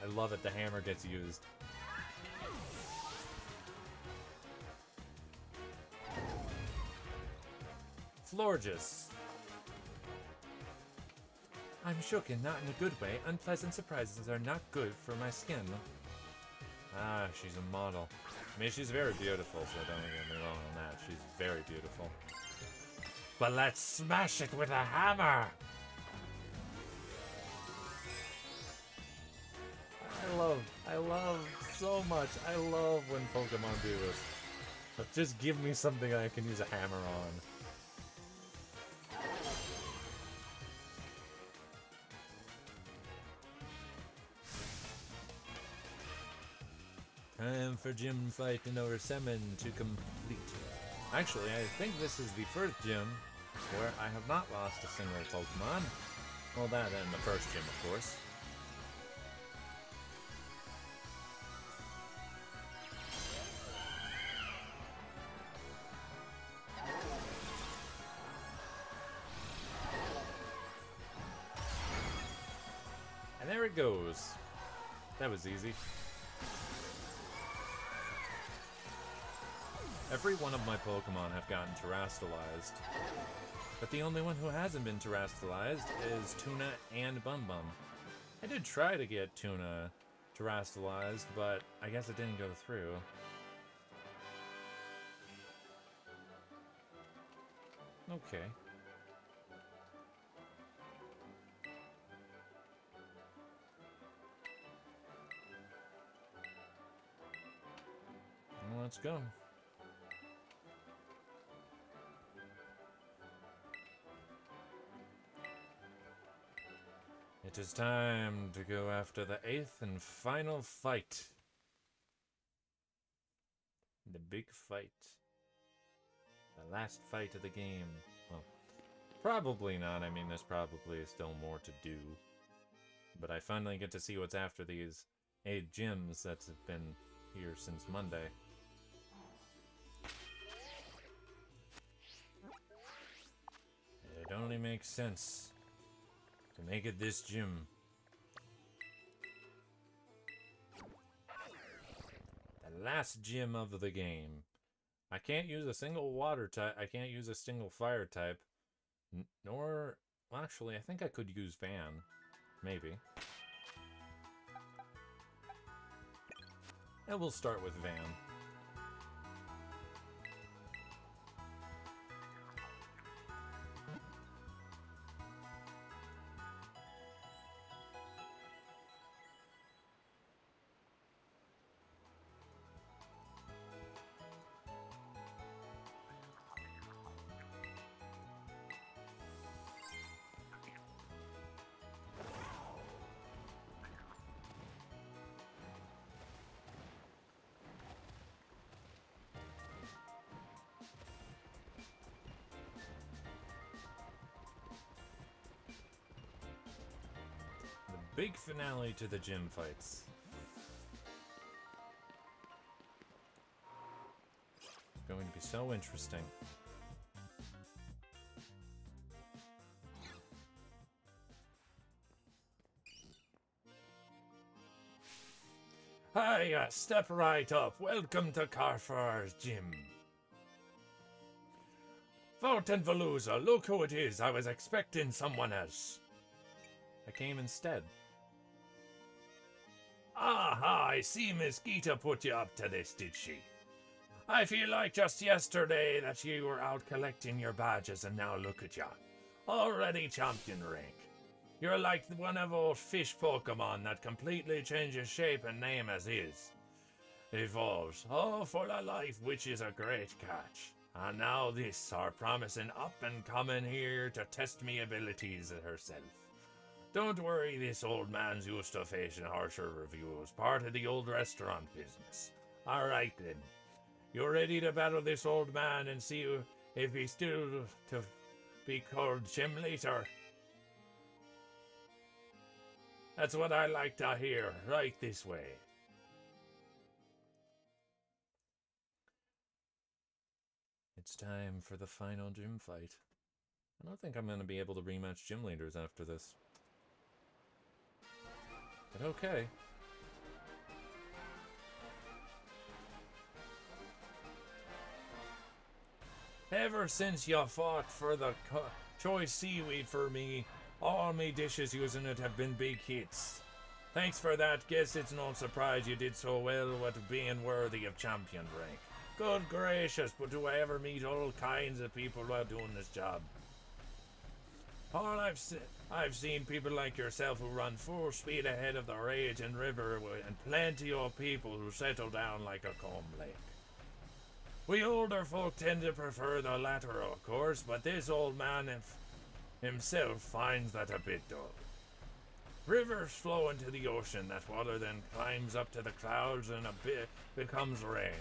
I love it, the hammer gets used. Florges. I'm shook and not in a good way. Unpleasant surprises are not good for my skin. Ah, she's a model. I mean, she's very beautiful, so don't get me wrong on that. She's very beautiful. But let's smash it with a hammer! I love, I love so much. I love when Pokemon do this. But just give me something I can use a hammer on. Time for gym fight over 7 to complete. Actually, I think this is the first gym where I have not lost a single Pokemon. Well, that and the first gym, of course. It goes. That was easy. Every one of my Pokemon have gotten terastallized. But the only one who hasn't been terastallized is Tuna and Bum Bum. I did try to get Tuna terastallized, but I guess it didn't go through. Okay. Let's go. It is time to go after the eighth and final fight. The big fight. The last fight of the game. Well, probably not. I mean, there's probably still more to do. But I finally get to see what's after these eight gyms that have been here since Monday. It only makes sense to make it this gym. The last gym of the game. I can't use a single water type. I can't use a single fire type. N nor, well, actually, I think I could use Van. Maybe. And we'll start with Van. Finale to the gym fights. It's Going to be so interesting. Hiya, uh, step right up. Welcome to Carfar's gym. Fountain Veluza, look who it is. I was expecting someone else. I came instead. Aha, I see Miss Geeta put you up to this, did she? I feel like just yesterday that you were out collecting your badges and now look at you. Already champion rank. You're like one of those fish Pokemon that completely changes shape and name as is. Evolves, all for of life, which is a great catch. And now this our promising up and coming here to test me abilities herself. Don't worry, this old man's used to facing harsher reviews, part of the old restaurant business. Alright then. You're ready to battle this old man and see if he's still to be called gym leader? That's what I like to hear, right this way. It's time for the final gym fight. I don't think I'm going to be able to rematch gym leaders after this. But okay. Ever since you fought for the choice seaweed for me, all me dishes using it have been big hits. Thanks for that. Guess it's no surprise you did so well with being worthy of champion rank. Good gracious, but do I ever meet all kinds of people while doing this job? All I've se I've seen people like yourself who run full speed ahead of the raging river, and plenty of people who settle down like a calm lake. We older folk tend to prefer the latter, of course, but this old man himself finds that a bit dull. Rivers flow into the ocean, that water then climbs up to the clouds and a bit becomes rain.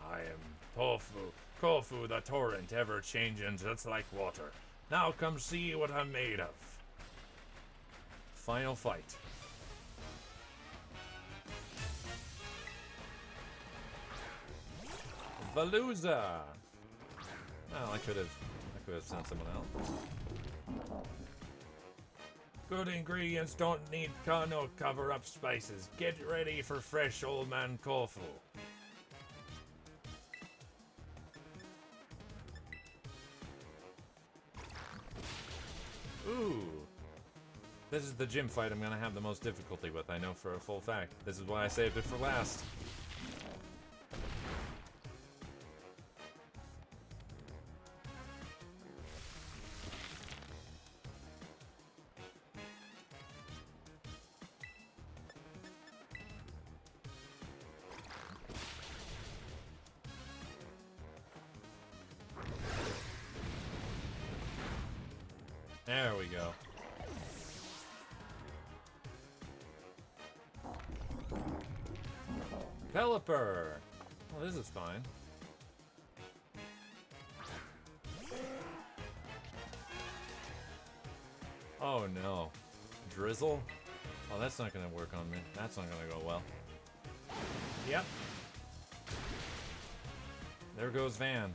I am Kofu, Kofu the torrent, ever changing just like water. Now come see what I'm made of. Final fight. Veluza! Well, I could have I could have sent someone else. Good ingredients don't need no cover-up spices. Get ready for fresh old man Kofu. Ooh. This is the gym fight I'm gonna have the most difficulty with, I know for a full fact. This is why I saved it for last. Pelipper! Well, this is fine. Oh no. Drizzle? Oh, that's not gonna work on me. That's not gonna go well. Yep. There goes Van.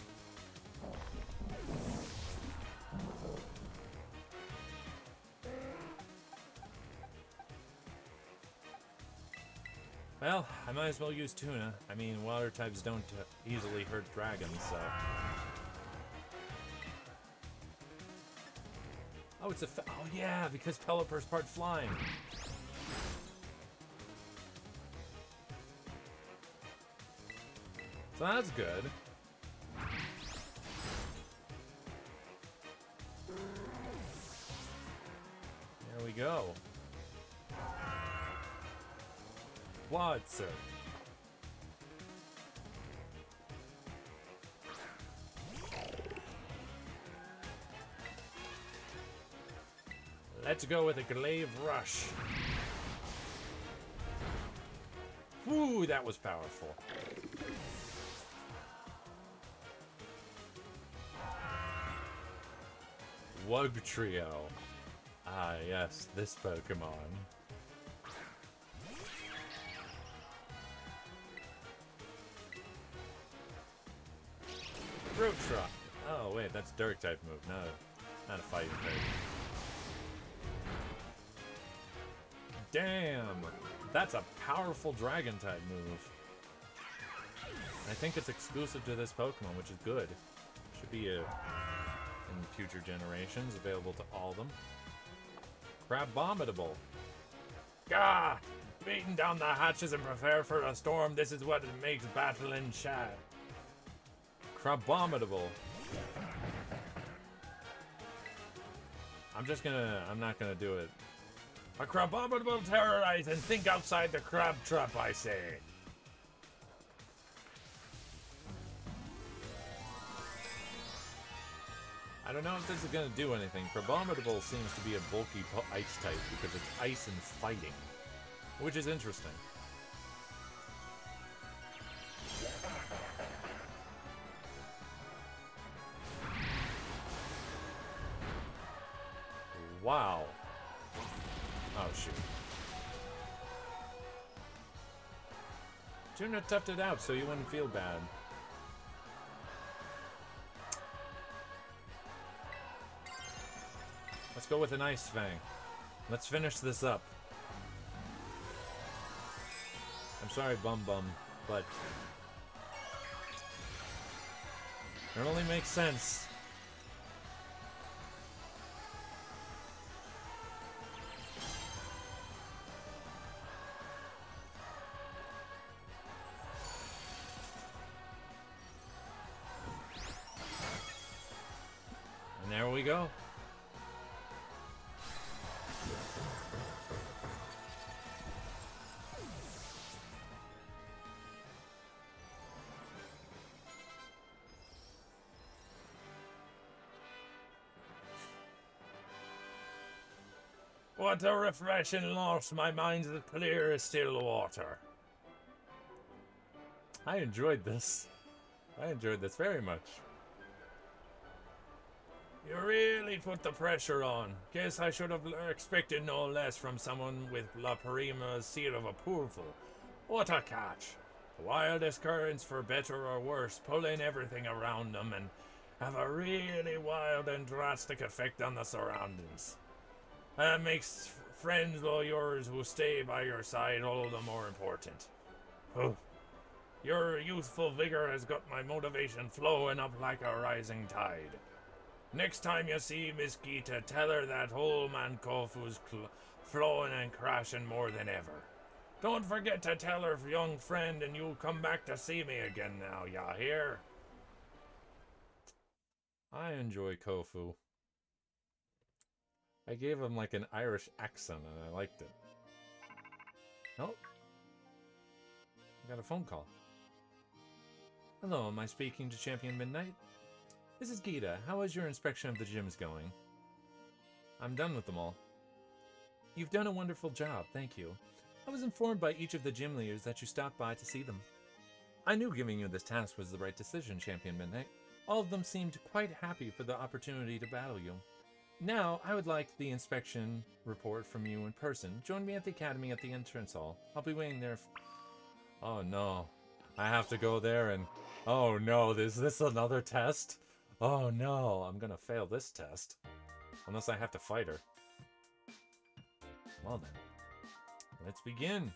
I might as well use tuna. I mean, water types don't uh, easily hurt dragons, so... Oh, it's a Oh, yeah, because Pelipper's part flying. So that's good. Let's go with a Glaive Rush. Whoo, that was powerful. Wugtrio. Ah, yes, this Pokemon. Root Truck. Oh, wait, that's Dark type move. No, not a fighting type. Damn! That's a powerful Dragon type move. I think it's exclusive to this Pokemon, which is good. Should be a, in future generations, available to all of them. Crabominable. Gah! Beating down the hatches and prepare for a storm. This is what makes battling shad. Crabominable. I'm just gonna, I'm not gonna do it. A crabominable terrorize and think outside the crab trap, I say. I don't know if this is going to do anything. Crabominable seems to be a bulky ice type because it's ice and fighting, which is interesting. Wow. Tuna toughed it out so you wouldn't feel bad. Let's go with an Ice Fang. Let's finish this up. I'm sorry, Bum Bum, but... It only makes sense. What a refreshing loss. My mind's as clear as still water. I enjoyed this. I enjoyed this very much. You really put the pressure on. Guess I should have expected no less from someone with La Prima's seal of approval. What a catch. The wildest currents, for better or worse, pull in everything around them and have a really wild and drastic effect on the surroundings. That makes friends like yours who stay by your side all the more important. Oh. Your youthful vigor has got my motivation flowing up like a rising tide. Next time you see Miss Geeta, tell her that old whole man Kofu's flowing and crashing more than ever. Don't forget to tell her young friend and you'll come back to see me again now, ya hear? I enjoy Kofu. I gave him like an Irish accent and I liked it. Nope. I got a phone call. Hello, am I speaking to Champion Midnight? This is Geeta. How is your inspection of the gyms going? I'm done with them all. You've done a wonderful job, thank you. I was informed by each of the gym leaders that you stopped by to see them. I knew giving you this task was the right decision, Champion Midnight. All of them seemed quite happy for the opportunity to battle you. Now, I would like the inspection report from you in person. Join me at the academy at the entrance hall. I'll be waiting there. oh no. I have to go there and... Oh no, is this another test? Oh no, I'm gonna fail this test. Unless I have to fight her. Well then. Let's begin.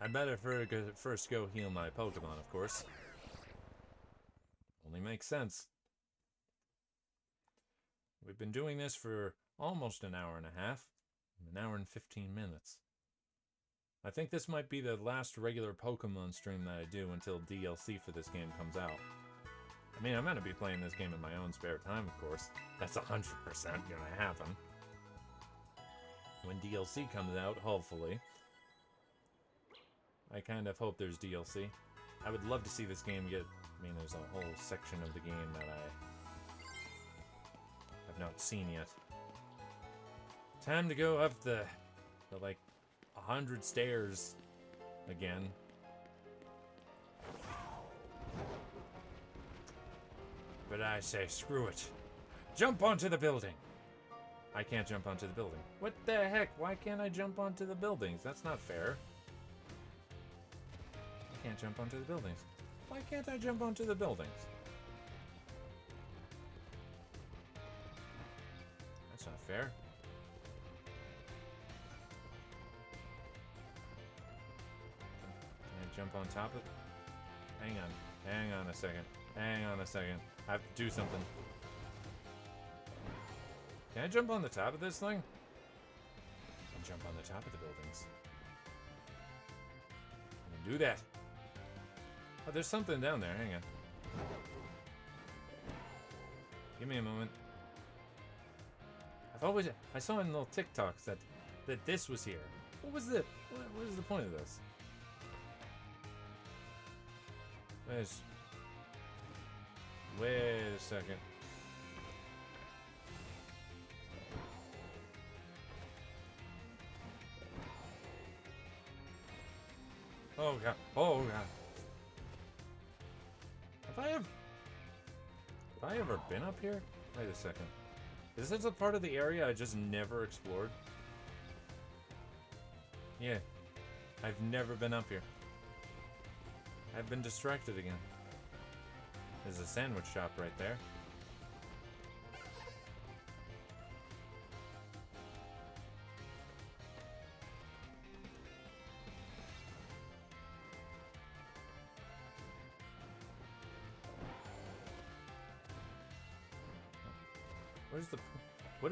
I better first go heal my Pokemon, of course. Only makes sense. We've been doing this for almost an hour and a half. An hour and 15 minutes. I think this might be the last regular Pokemon stream that I do until DLC for this game comes out. I mean, I'm to be playing this game in my own spare time, of course. That's 100% going to happen. When DLC comes out, hopefully. I kind of hope there's DLC. I would love to see this game get... I mean, there's a whole section of the game that I have not seen yet. Time to go up the, the like, a 100 stairs again. But I say, screw it. Jump onto the building. I can't jump onto the building. What the heck? Why can't I jump onto the buildings? That's not fair. Can't jump onto the buildings. Why can't I jump onto the buildings? That's not fair. Can I jump on top of... Hang on. Hang on a second. Hang on a second. I have to do something. Can I jump on the top of this thing? I can jump on the top of the buildings. I can do that. Oh, there's something down there. Hang on. Give me a moment. I've always I saw in little TikToks that that this was here. What was the what, what is the point of this? Wait a second. Oh god. Oh god. Have I ever been up here? Wait a second. Is this a part of the area I just never explored? Yeah. I've never been up here. I've been distracted again. There's a sandwich shop right there.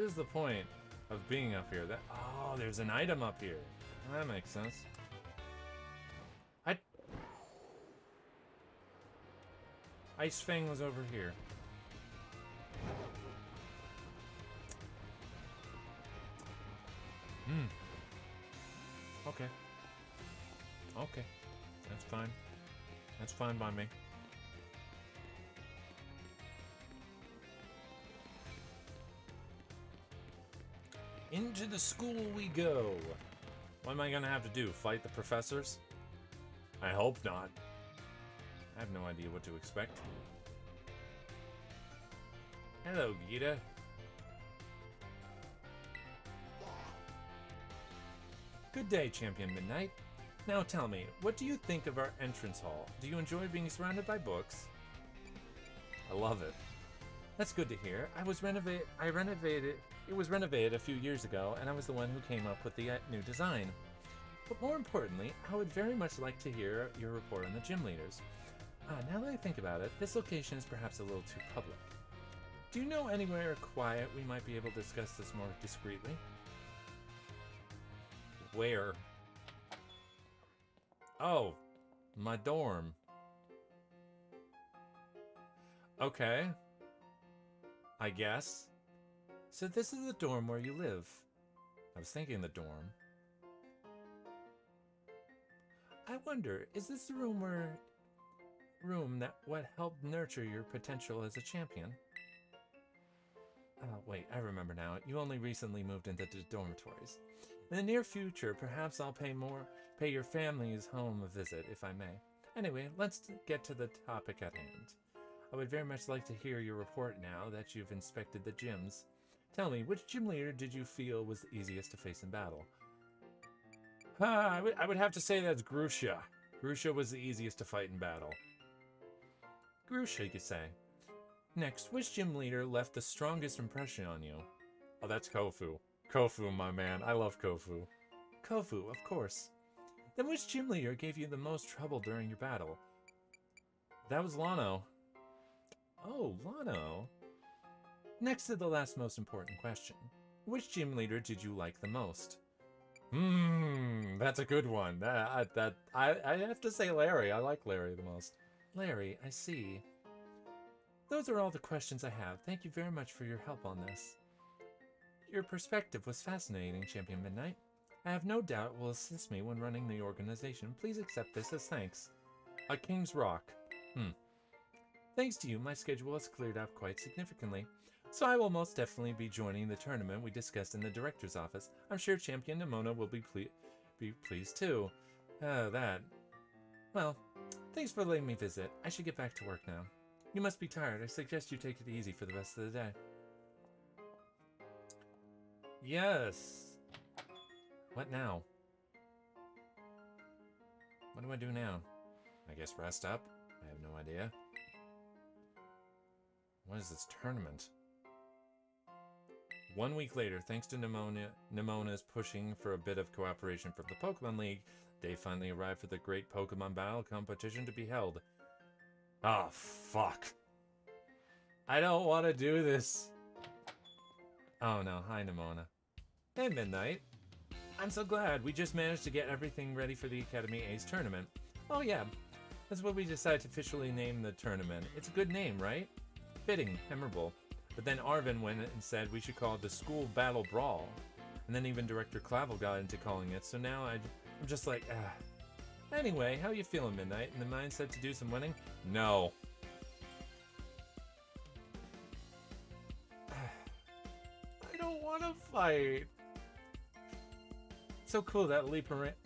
Is the point of being up here? That oh, there's an item up here. That makes sense. I Ice Fang was over here. Hmm. Okay. Okay. That's fine. That's fine by me. Into the school we go. What am I gonna have to do? Fight the professors? I hope not. I have no idea what to expect. Hello, Geeta. Good day, Champion Midnight. Now tell me, what do you think of our entrance hall? Do you enjoy being surrounded by books? I love it. That's good to hear. I was renovate. I renovated. It was renovated a few years ago, and I was the one who came up with the uh, new design. But more importantly, I would very much like to hear your report on the gym leaders. Ah, now that I think about it, this location is perhaps a little too public. Do you know anywhere quiet we might be able to discuss this more discreetly? Where? Oh, my dorm. Okay. I guess. So this is the dorm where you live. I was thinking the dorm. I wonder, is this the room where room that what helped nurture your potential as a champion? Oh, wait, I remember now. You only recently moved into the dormitories. In the near future, perhaps I'll pay more pay your family's home a visit, if I may. Anyway, let's get to the topic at hand. I would very much like to hear your report now that you've inspected the gyms. Tell me, which gym leader did you feel was the easiest to face in battle? I would, I would have to say that's Grusha. Grusha was the easiest to fight in battle. Grusha, you say. Next, which gym leader left the strongest impression on you? Oh, that's Kofu. Kofu, my man. I love Kofu. Kofu, of course. Then which gym leader gave you the most trouble during your battle? That was Iono. Oh, Iono. Next to the last most important question. Which gym leader did you like the most? Hmm, that's a good one. That, that I, I have to say Larry. I like Larry the most. Larry, I see. Those are all the questions I have. Thank you very much for your help on this. Your perspective was fascinating, Champion Midnight. I have no doubt it will assist me when running the organization. Please accept this as thanks. A King's Rock. Hmm. Thanks to you, my schedule has cleared up quite significantly. So I will most definitely be joining the tournament we discussed in the director's office. I'm sure Champion Nemona will be, ple be pleased too. Oh, that. Well, thanks for letting me visit. I should get back to work now. You must be tired. I suggest you take it easy for the rest of the day. Yes. What now? What do I do now? I guess rest up? I have no idea. What is this tournament? One week later, thanks to Nemona, Nemona's pushing for a bit of cooperation from the Pokemon League, they finally arrived for the great Pokemon battle competition to be held. Oh, fuck. I don't want to do this. Oh no, hi Nemona. Hey Midnight. I'm so glad we just managed to get everything ready for the Academy Ace tournament. Oh yeah, that's what we decided to officially name the tournament. It's a good name, right? Fitting, memorable. But then Arven went and said we should call it the School Battle Brawl. And then even Director Clavell got into calling it, so now I, I'm just like, ah. Anyway, how you feeling, Midnight? In the mindset to do some winning? No. I don't want to fight. So cool that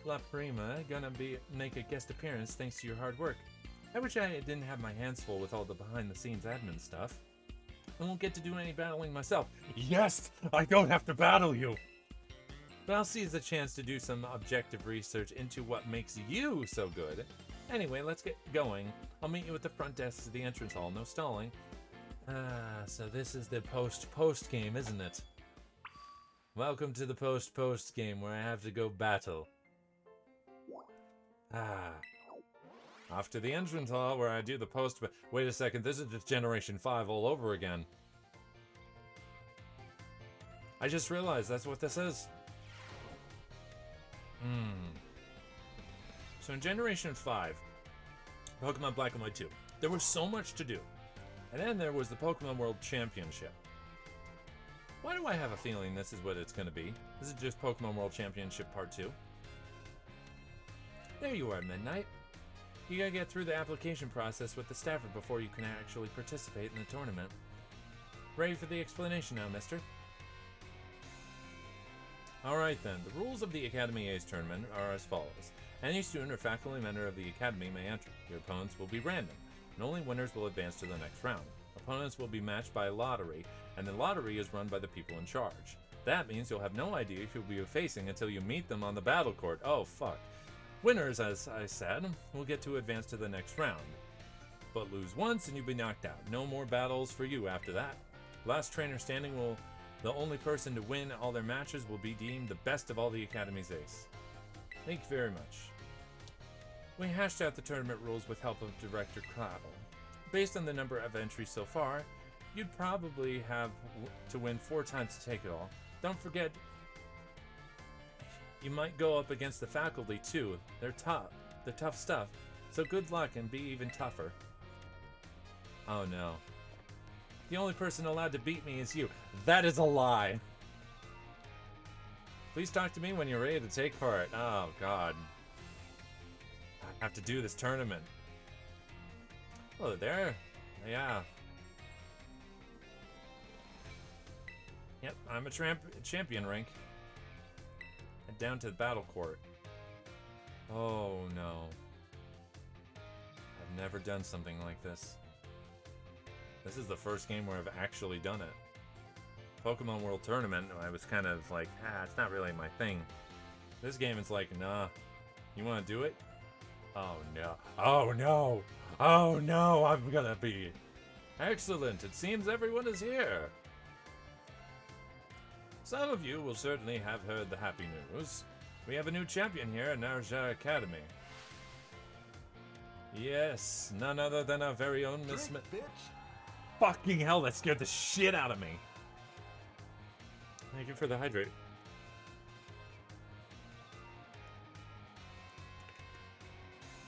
La Prima gonna be make a guest appearance thanks to your hard work. I wish I didn't have my hands full with all the behind-the-scenes admin stuff. I won't get to do any battling myself. Yes, I don't have to battle you. But I'll seize the chance to do some objective research into what makes you so good. Anyway, let's get going. I'll meet you at the front desk of the entrance hall. No stalling. Ah, so this is the post-post game, isn't it? Welcome to the post-post game where I have to go battle. Ah. Off to the entrance hall where I do the post- but Wait a second, this is just Generation 5 all over again. I just realized that's what this is. Hmm. So in Generation 5, Pokemon Black and White 2, there was so much to do. And then there was the Pokemon World Championship. Why do I have a feeling this is what it's going to be? This is just Pokemon World Championship Part 2. There you are, Midnight. You gotta get through the application process with the Stafford before you can actually participate in the tournament. Ready for the explanation now, mister? Alright then, the rules of the Academy Ace tournament are as follows. Any student or faculty member of the Academy may enter. Your opponents will be random, and only winners will advance to the next round. Opponents will be matched by lottery, and the lottery is run by the people in charge. That means you'll have no idea who you'll be facing until you meet them on the battle court. Oh, fuck. Winners, as I said, will get to advance to the next round. But lose once and you'll be knocked out. No more battles for you after that. Last trainer standing will... The only person to win all their matches will be deemed the best of all the Academy's ace. Thank you very much. We hashed out the tournament rules with help of Director Clavell. Based on the number of entries so far, you'd probably have to win four times to take it all. Don't forget, you might go up against the faculty too. They're tough. They're tough stuff. So good luck and be even tougher. Oh no. The only person allowed to beat me is you. That is a lie. Please talk to me when you're ready to take part. Oh god. I have to do this tournament. Oh, there. Yeah. Yep, I'm a champion rank. Down to the battle court. Oh no. I've never done something like this. This is the first game where I've actually done it. Pokemon World Tournament, I was kind of like, ah, it's not really my thing. This game, it's like, nah. You want to do it? Oh no. Oh no! Oh no, I'm gonna be... Excellent, it seems everyone is here. Some of you will certainly have heard the happy news. We have a new champion here at Naranja Academy. Yes, none other than our very own Miss Smith. Fucking hell, that scared the shit out of me. Thank you for the hydrate.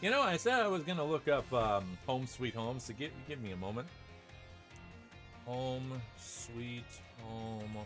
You know, I said I was gonna look up um, Home Sweet Home, so give, give me a moment. Home Sweet Home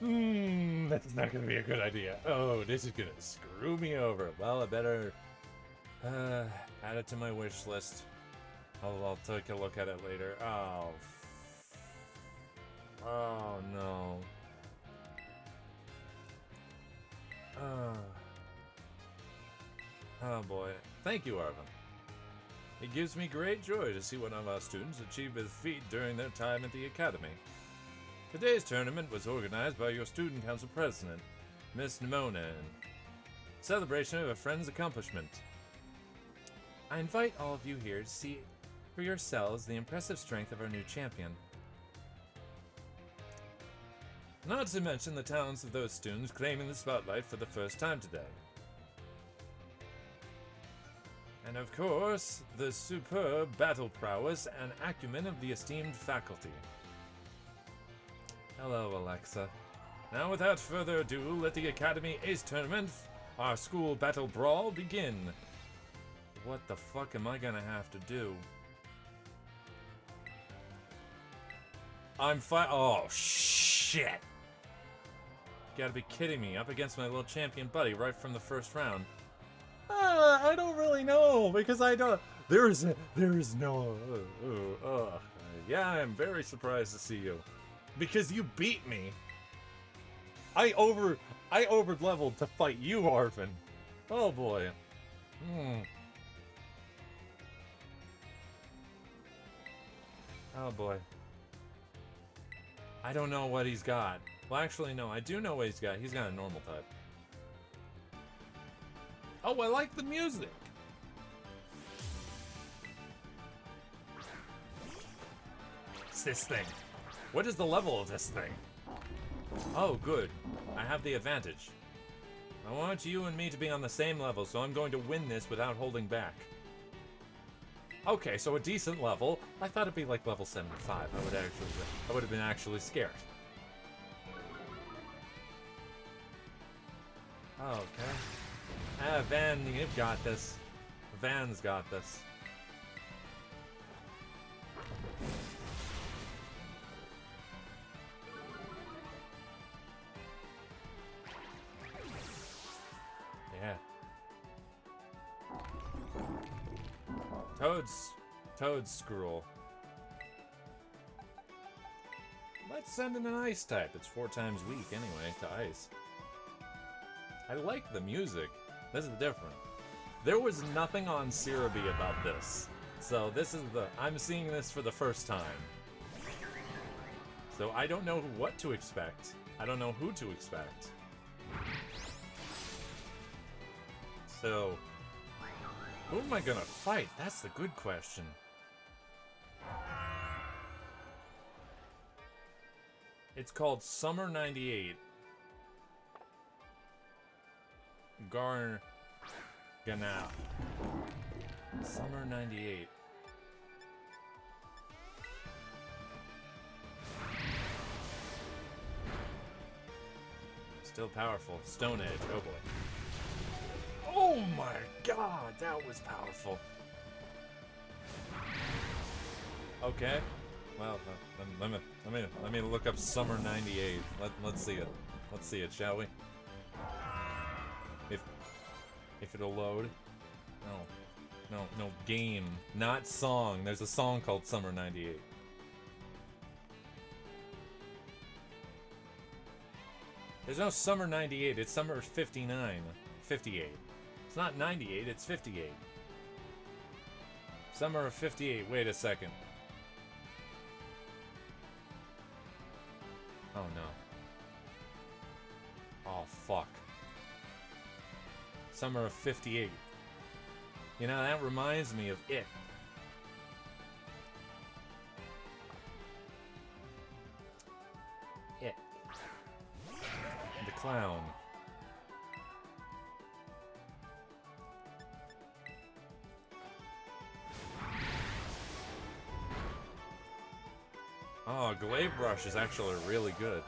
Hmm, that's not gonna be a good idea. Oh, this is gonna screw me over. Well, I better uh, add it to my wish list. I'll, I'll take a look at it later. Oh. Oh, no. Oh. Oh, boy. Thank you, Arven. It gives me great joy to see one of our students achieve this feat during their time at the Academy. Today's tournament was organized by your student council president, Miss Nemona, in celebration of a friend's accomplishment. I invite all of you here to see for yourselves the impressive strength of our new champion. Not to mention the talents of those students claiming the spotlight for the first time today. And of course, the superb battle prowess and acumen of the esteemed faculty. Hello, Alexa. Now, without further ado, let the Academy Ace Tournament, our school battle brawl, begin. What the fuck am I gonna have to do? I'm fi- Oh, shit! You gotta be kidding me. Up against my little champion buddy right from the first round. Uh, I don't really know because I don't. There is there is no. Uh, uh, uh, yeah, I am very surprised to see you because you beat me. I over I over leveled to fight you, Arven. Oh boy. Hmm. Oh boy. I don't know what he's got. Well, actually, no. I do know what he's got. He's got a normal type. Oh, I like the music. It's this thing. What is the level of this thing? Oh, good. I have the advantage. I want you and me to be on the same level, so I'm going to win this without holding back. Okay, so a decent level. I thought it'd be like level 75. I would actually, I would have been actually scared. Okay. Ah, Van, you've got this. Van's got this. Toad's... Toedscruel. Let's send in an ice type. It's four times weak anyway to ice. I like the music. This is different. There was nothing on Serebii about this. So this is the... I'm seeing this for the first time. So I don't know what to expect. I don't know who to expect. So... Who am I gonna fight? That's the good question. It's called Summer 98. Garn Ganao. Summer 98. Still powerful. Stone Edge. Oh boy. Oh my god, that was powerful. Okay. Well, uh, let, me let me let me look up Summer '98. Let let's see it. Let's see it, shall we? If if it'll load. No, no, no. Game, not song. There's a song called Summer '98. There's no Summer 98, it's Summer 59. 58. It's not 98, it's 58. Summer of 58, wait a second. Oh no. Oh fuck. Summer of 58. You know, that reminds me of it. It. The clown. Oh, Glaive Rush is actually really good.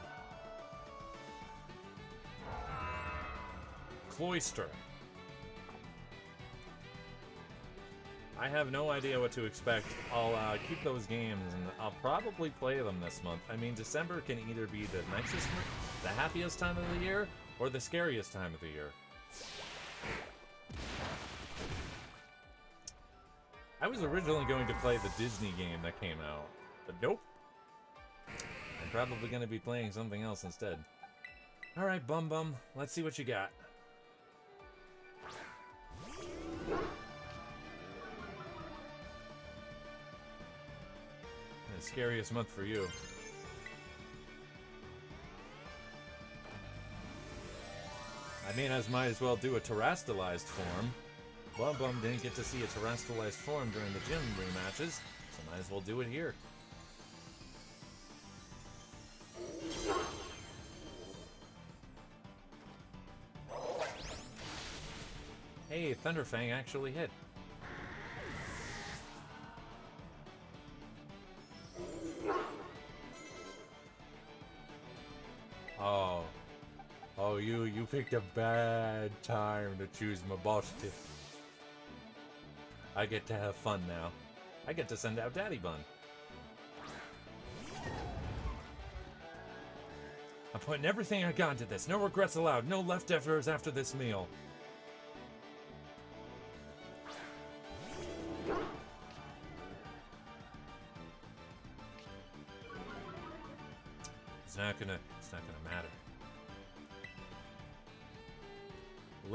Cloyster. I have no idea what to expect. I'll uh, keep those games and I'll probably play them this month. I mean, December can either be the nicest, the happiest time of the year, or the scariest time of the year. I was originally going to play the Disney game that came out, but nope. Probably going to be playing something else instead. Alright, Bum Bum, let's see what you got. The scariest month for you. I mean, I might as well do a terastallized form. Bum Bum didn't get to see a terastallized form during the gym rematches, so might as well do it here. Thunderfang actually hit. Oh. Oh, you, you picked a bad time to choose my boss tip. I get to have fun now. I get to send out Daddy Bun. I'm putting everything I got into this. No regrets allowed. No leftovers after this meal.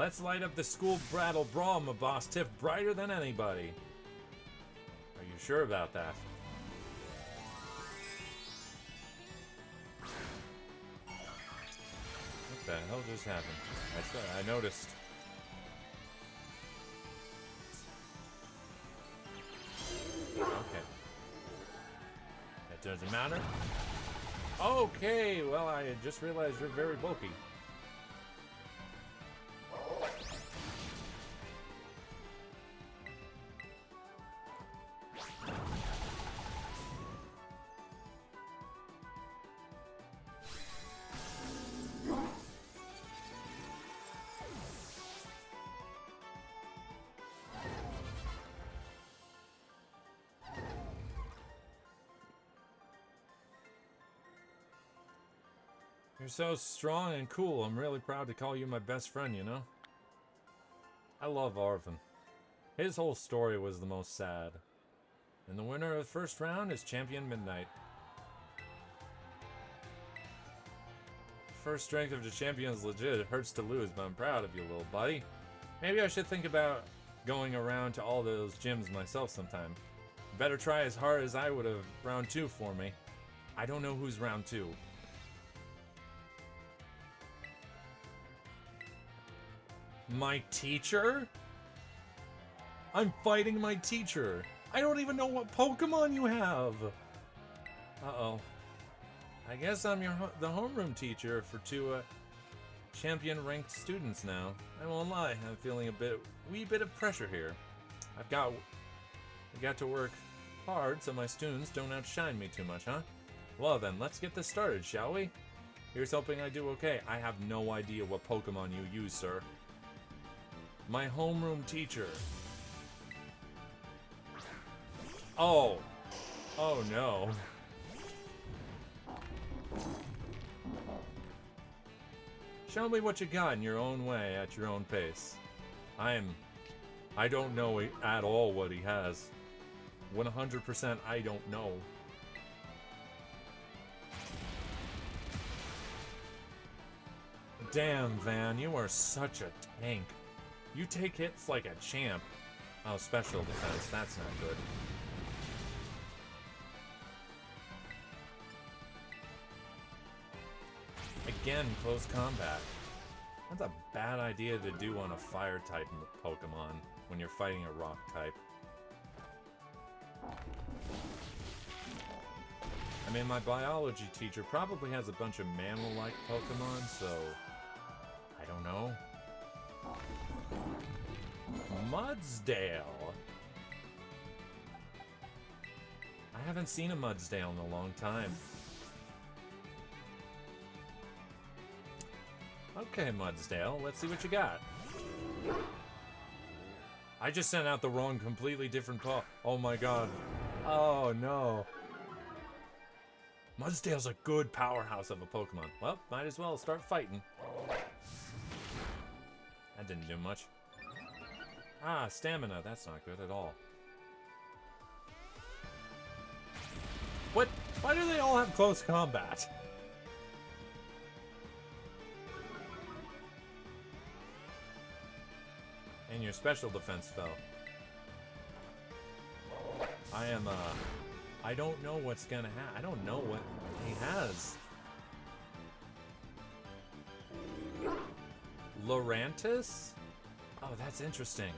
Let's light up the school battle brawl, Mabosstiff, brighter than anybody. Are you sure about that? What the hell just happened? I, I noticed. Okay. That doesn't matter. Okay, well, I just realized you're very bulky. So strong and cool. I'm really proud to call you my best friend, you know? I love Arven. His whole story was the most sad. And the winner of the first round is Champion Midnight. First strength of the champion is legit. It hurts to lose, but I'm proud of you, little buddy. Maybe I should think about going around to all those gyms myself sometime. Better try as hard as I would have round two for me. I don't know who's round two. My teacher? I'm fighting my teacher. I don't even know what Pokemon you have. Uh-oh. I guess I'm your ho the homeroom teacher for two uh, champion-ranked students now. I won't lie, I'm feeling a bit, wee bit of pressure here. I've got, I got to work hard so my students don't outshine me too much, huh? Well then, let's get this started, shall we? Here's hoping I do okay. I have no idea what Pokemon you use, sir. My homeroom teacher. Oh. Oh no. Show me what you got in your own way, at your own pace. I'm... I don't know at all what he has. 100% I don't know. Damn, Van, you are such a tank. You take hits like a champ. Oh, special defense. That's not good. Again, close combat. That's a bad idea to do on a fire type Pokemon when you're fighting a rock type. I mean, my biology teacher probably has a bunch of mammal-like Pokemon, so... I don't know. Mudsdale. I haven't seen a Mudsdale in a long time. Okay, Mudsdale, let's see what you got. I just sent out the wrong, completely different call. Oh my god. Oh no. Mudsdale's a good powerhouse of a Pokemon. Well, might as well start fighting. That didn't do much. Ah, stamina. That's not good at all. What? Why do they all have close combat? And your special defense fell. I am, uh... I don't know what's gonna happen. I don't know what he has. Lurantis? Oh, that's interesting.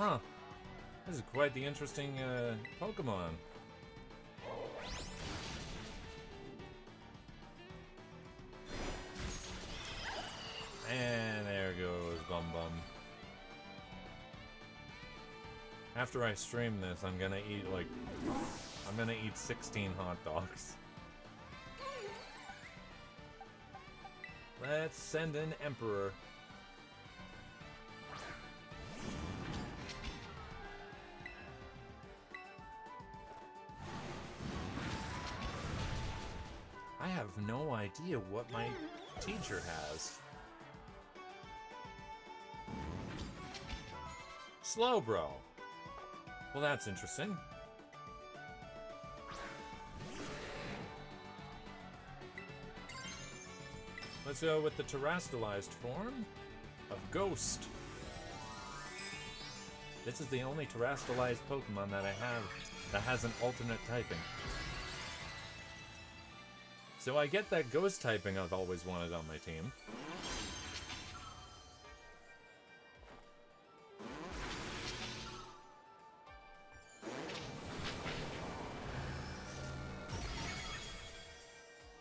Huh. This is quite the interesting uh, Pokemon. And there goes Bum Bum. After I stream this, I'm gonna eat like... I'm gonna eat 16 hot dogs. Let's send an Emperor. Have no idea what my teacher has. Slowbro. Well, that's interesting. Let's go with the terastallized form of Ghost. This is the only terastallized Pokemon that I have that has an alternate typing. So I get that Ghost typing I've always wanted on my team.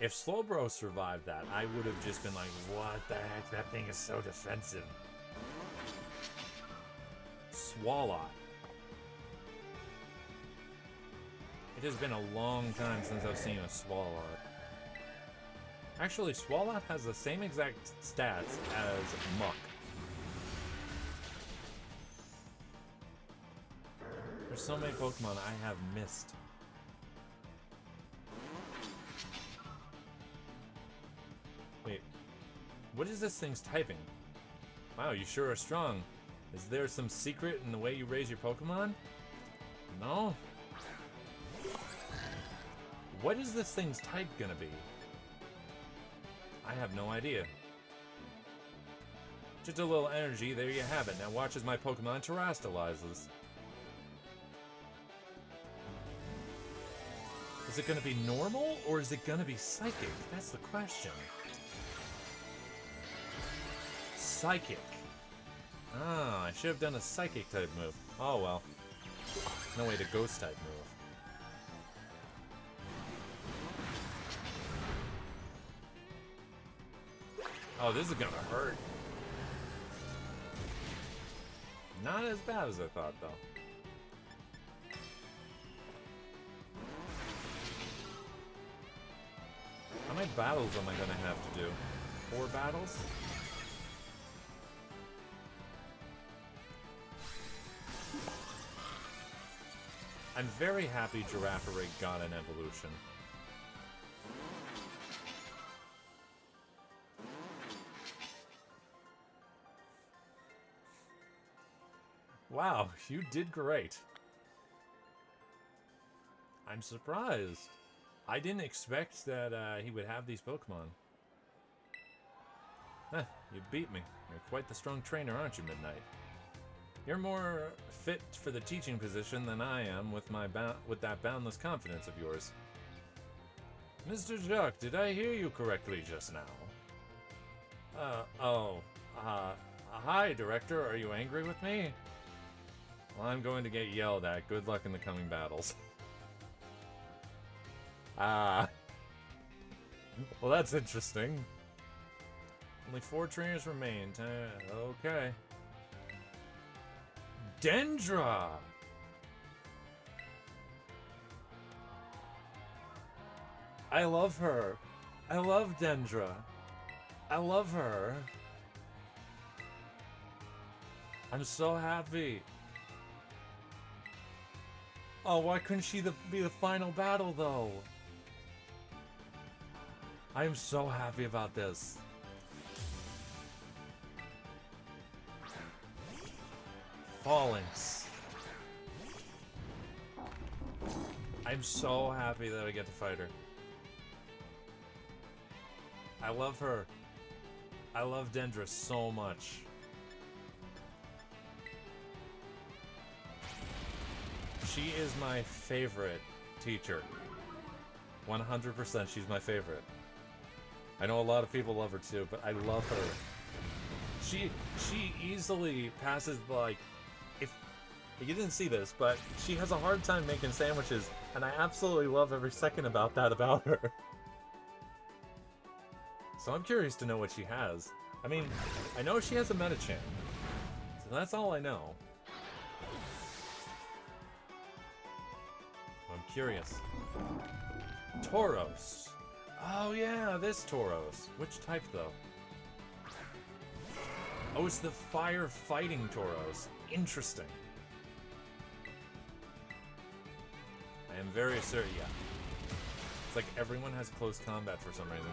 If Slowbro survived that, I would have just been like, what the heck? That thing is so defensive. Swalot. It has been a long time since I've seen a Swalot. Actually, Swalot has the same exact stats as Muk. There's so many Pokemon I have missed. Wait, what is this thing's typing? Wow, you sure are strong. Is there some secret in the way you raise your Pokemon? No? What is this thing's type gonna be? I have no idea. Just a little energy, there you have it. Now watch as my Pokemon terastallizes. Is it gonna be normal, or is it gonna be psychic? That's the question. Psychic. Ah, I should have done a psychic type move. Oh well. No way to ghost type move. Oh, this is gonna hurt. Not as bad as I thought, though. How many battles am I gonna have to do? Four battles? I'm very happy Girafarig got an evolution. Wow, you did great. I'm surprised. I didn't expect that uh, he would have these Pokemon. Eh, you beat me. You're quite the strong trainer, aren't you, Midnight? You're more fit for the teaching position than I am with my with that boundless confidence of yours. Mr. Jacq, did I hear you correctly just now? Uh, oh, uh, hi, Director, are you angry with me? I'm going to get yelled at. Good luck in the coming battles. ah. Well, that's interesting. Only four trainers remain. Uh, okay. Dendra! I love her. I love Dendra. I love her. I'm so happy. Oh, why couldn't she the, be the final battle, though? I am so happy about this. Fallings. I'm so happy that I get to fight her. I love her. I love Dendra so much. She is my favorite teacher. 100% she's my favorite. I know a lot of people love her too, but I love her. She she easily passes like if you didn't see this, but she has a hard time making sandwiches, and I absolutely love every second about that about her. So I'm curious to know what she has. I mean, I know she has a Medicham. So that's all I know. I'm curious. Tauros. Oh yeah, this Tauros. Which type though? Oh, it's the fire fighting Tauros. Interesting. I am very certain, yeah. It's like everyone has close combat for some reason.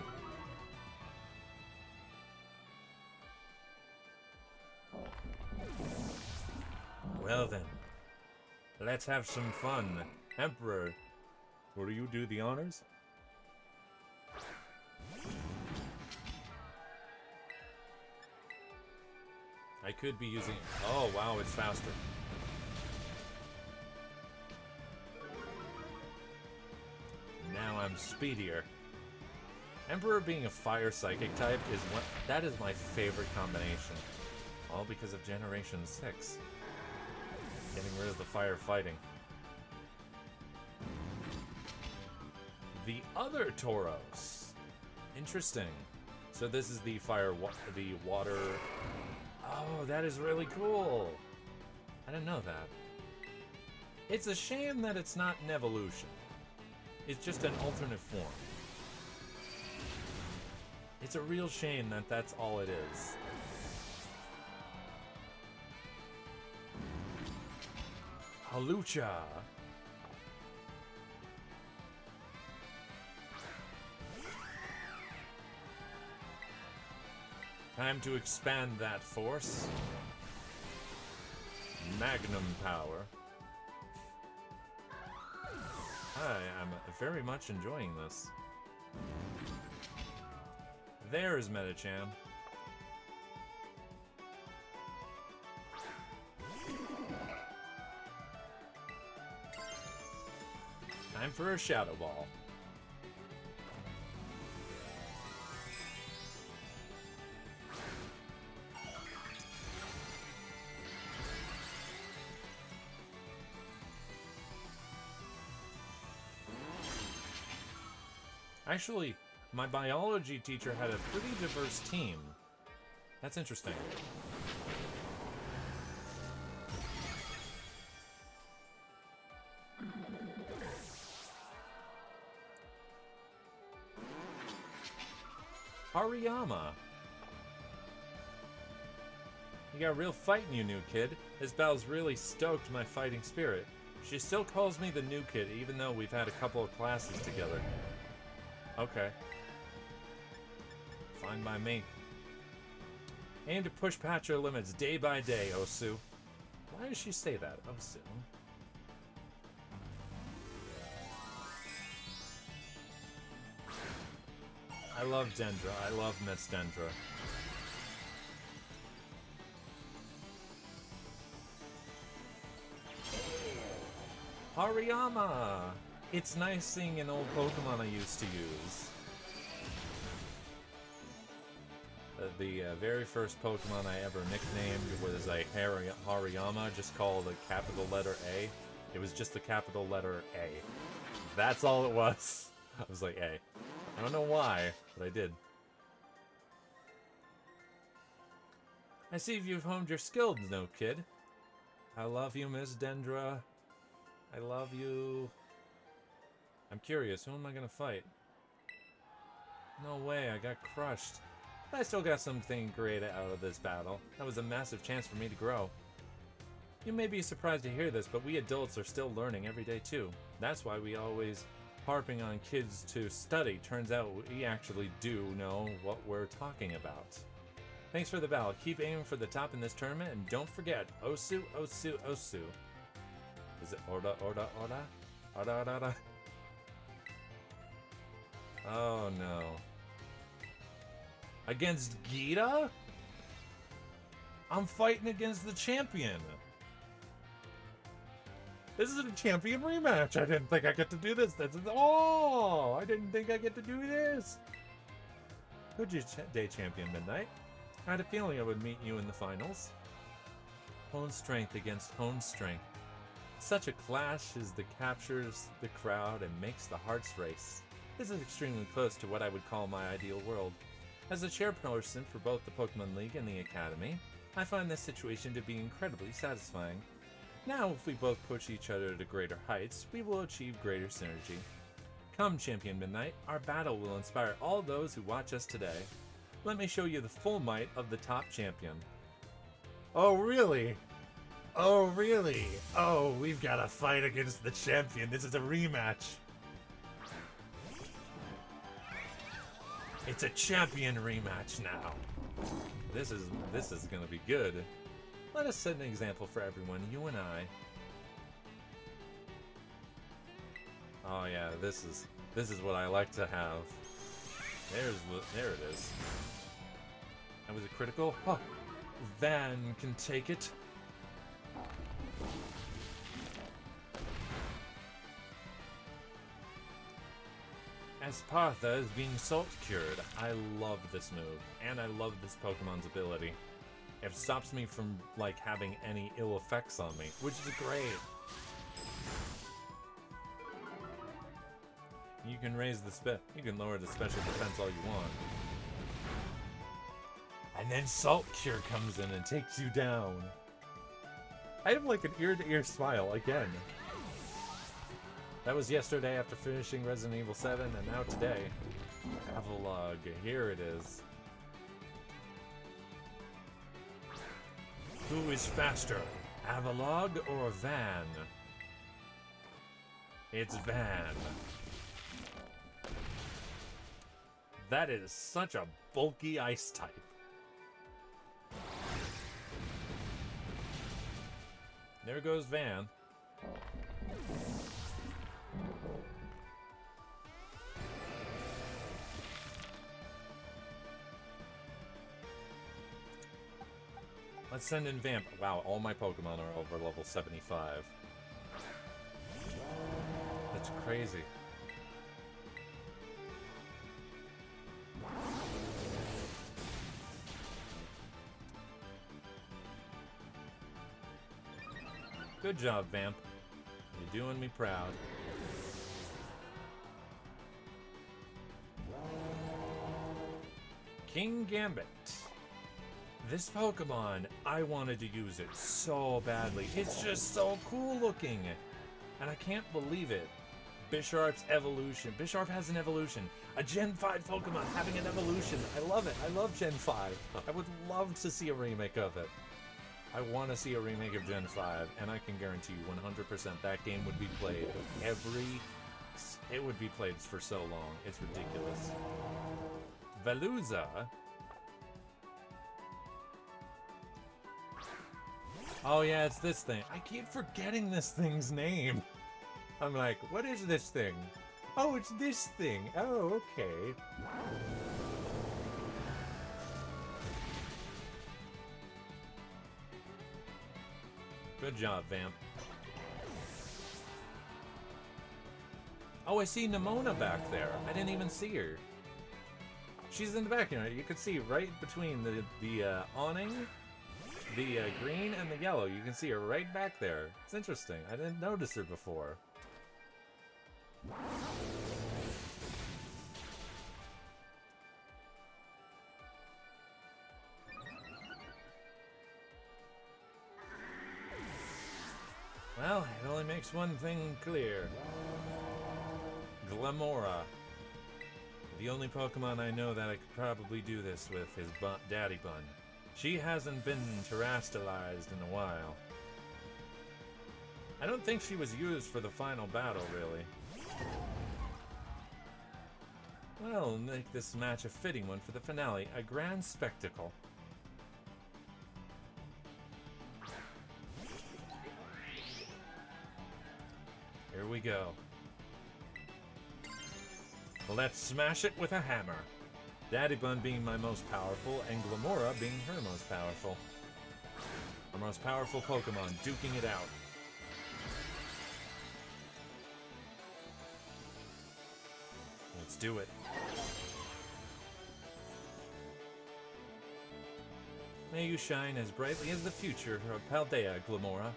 Well then, let's have some fun. Emperor, will you do the honors? I could be using... Oh, wow, it's faster. Now I'm speedier. Emperor being a fire psychic type is what that is my favorite combination. All because of Generation 6. Getting rid of the fire The other Tauros. Interesting. So this is the fire, wa the water. Oh, that is really cool. I didn't know that. It's a shame that it's not an evolution. It's just an alternate form. It's a real shame that that's all it is. Hawlucha. Time to expand that force. Magnum power. I am very much enjoying this. There's Medicham. Time for a Shadow Ball. Actually, my biology teacher had a pretty diverse team. That's interesting. Hariyama. You got real fight in you, new kid. This battle's really stoked my fighting spirit. She still calls me the new kid, even though we've had a couple of classes together. Okay. Fine by me. Aim to push past your limits day by day, Osu. Why does she say that, Osu? I love Dendra. I love Miss Dendra. Hariyama! It's nice seeing an old Pokemon I used to use. Uh, the uh, very first Pokemon I ever nicknamed was a Hari Hariyama, just called a capital letter A. It was just the capital letter A. That's all it was. I was like, A. I don't know why, but I did. I see you've honed your skills, no kid. I love you, Miss Dendra. I love you. I'm curious, who am I gonna fight? No way, I got crushed. But I still got something great out of this battle. That was a massive chance for me to grow. You may be surprised to hear this, but we adults are still learning every day too. That's why we always harping on kids to study. Turns out we actually do know what we're talking about. Thanks for the battle. Keep aiming for the top in this tournament, and don't forget, Osu, Osu, Osu. Is it Orda, Orda, Orda? Orda, Orda, Orda? Oh no. Against Geeta? I'm fighting against the champion. This is a champion rematch. I didn't think I get to do this. This is oh, I didn't think I get to do this. Good day, champion Midnight. I had a feeling I would meet you in the finals. Hone strength against hone strength. Such a clash as the captures the crowd and makes the hearts race. This is extremely close to what I would call my ideal world. As a chairperson for both the Pokemon League and the Academy, I find this situation to be incredibly satisfying. Now, if we both push each other to greater heights, we will achieve greater synergy. Come, Champion Midnight, our battle will inspire all those who watch us today. Let me show you the full might of the top champion.
Oh, really? Oh, really? Oh, we've got to fight against the champion. This is a rematch.
It's a champion rematch now. This is this is gonna be good. Let us set an example for everyone, you and I. Oh yeah, this is this is what I like to have. There's there it is. That was a critical. Van can take it. Espathra is being salt cured. I love this move, and I love this Pokemon's ability. It stops me from, like, having any ill effects on me, which is great. You can raise the spe- you can lower the special defense all you want. And then Salt Cure comes in and takes you down. I have like an ear-to-ear -ear smile again. That was yesterday after finishing Resident Evil 7, and now today. Avalugg, here it is. Who is faster, Avalugg or Van? It's Van. That is such a bulky ice type. There goes Van. Let's send in Vamp. Wow, all my Pokemon are over level 75. That's crazy. Good job, Vamp. You're doing me proud. Kingambit. This Pokemon, I wanted to use it so badly. It's just so cool looking. And I can't believe it. Bisharp's evolution. Bisharp has an evolution. A Gen 5 Pokemon having an evolution. I love it. I love Gen 5. I would love to see a remake of it. I want to see a remake of Gen 5, and I can guarantee you 100% that game would be played every... It would be played for so long. It's ridiculous. Veluza Oh yeah, it's this thing. I keep forgetting this thing's name. I'm like, what is this thing? Oh, it's this thing. Oh, okay. Good job, Vamp. Oh, I see Nemona back there. I didn't even see her. She's in the back, you know, you can see right between the, the uh, awning the uh, green and the yellow. You can see her right back there. It's interesting. I didn't notice her before. Well, it only makes one thing clear. Glimmora. The only Pokemon I know that I could probably do this with is Daddy Bun. She hasn't been terastallized in a while. I don't think she was used for the final battle, really. Well, make this match a fitting one for the finale, a grand spectacle. Here we go. Let's smash it with a hammer. Daddy Bun being my most powerful, and Glimmora being her most powerful. Our most powerful Pokemon, duking it out. Let's do it. May you shine as brightly as the future of Paldea, Glimmora.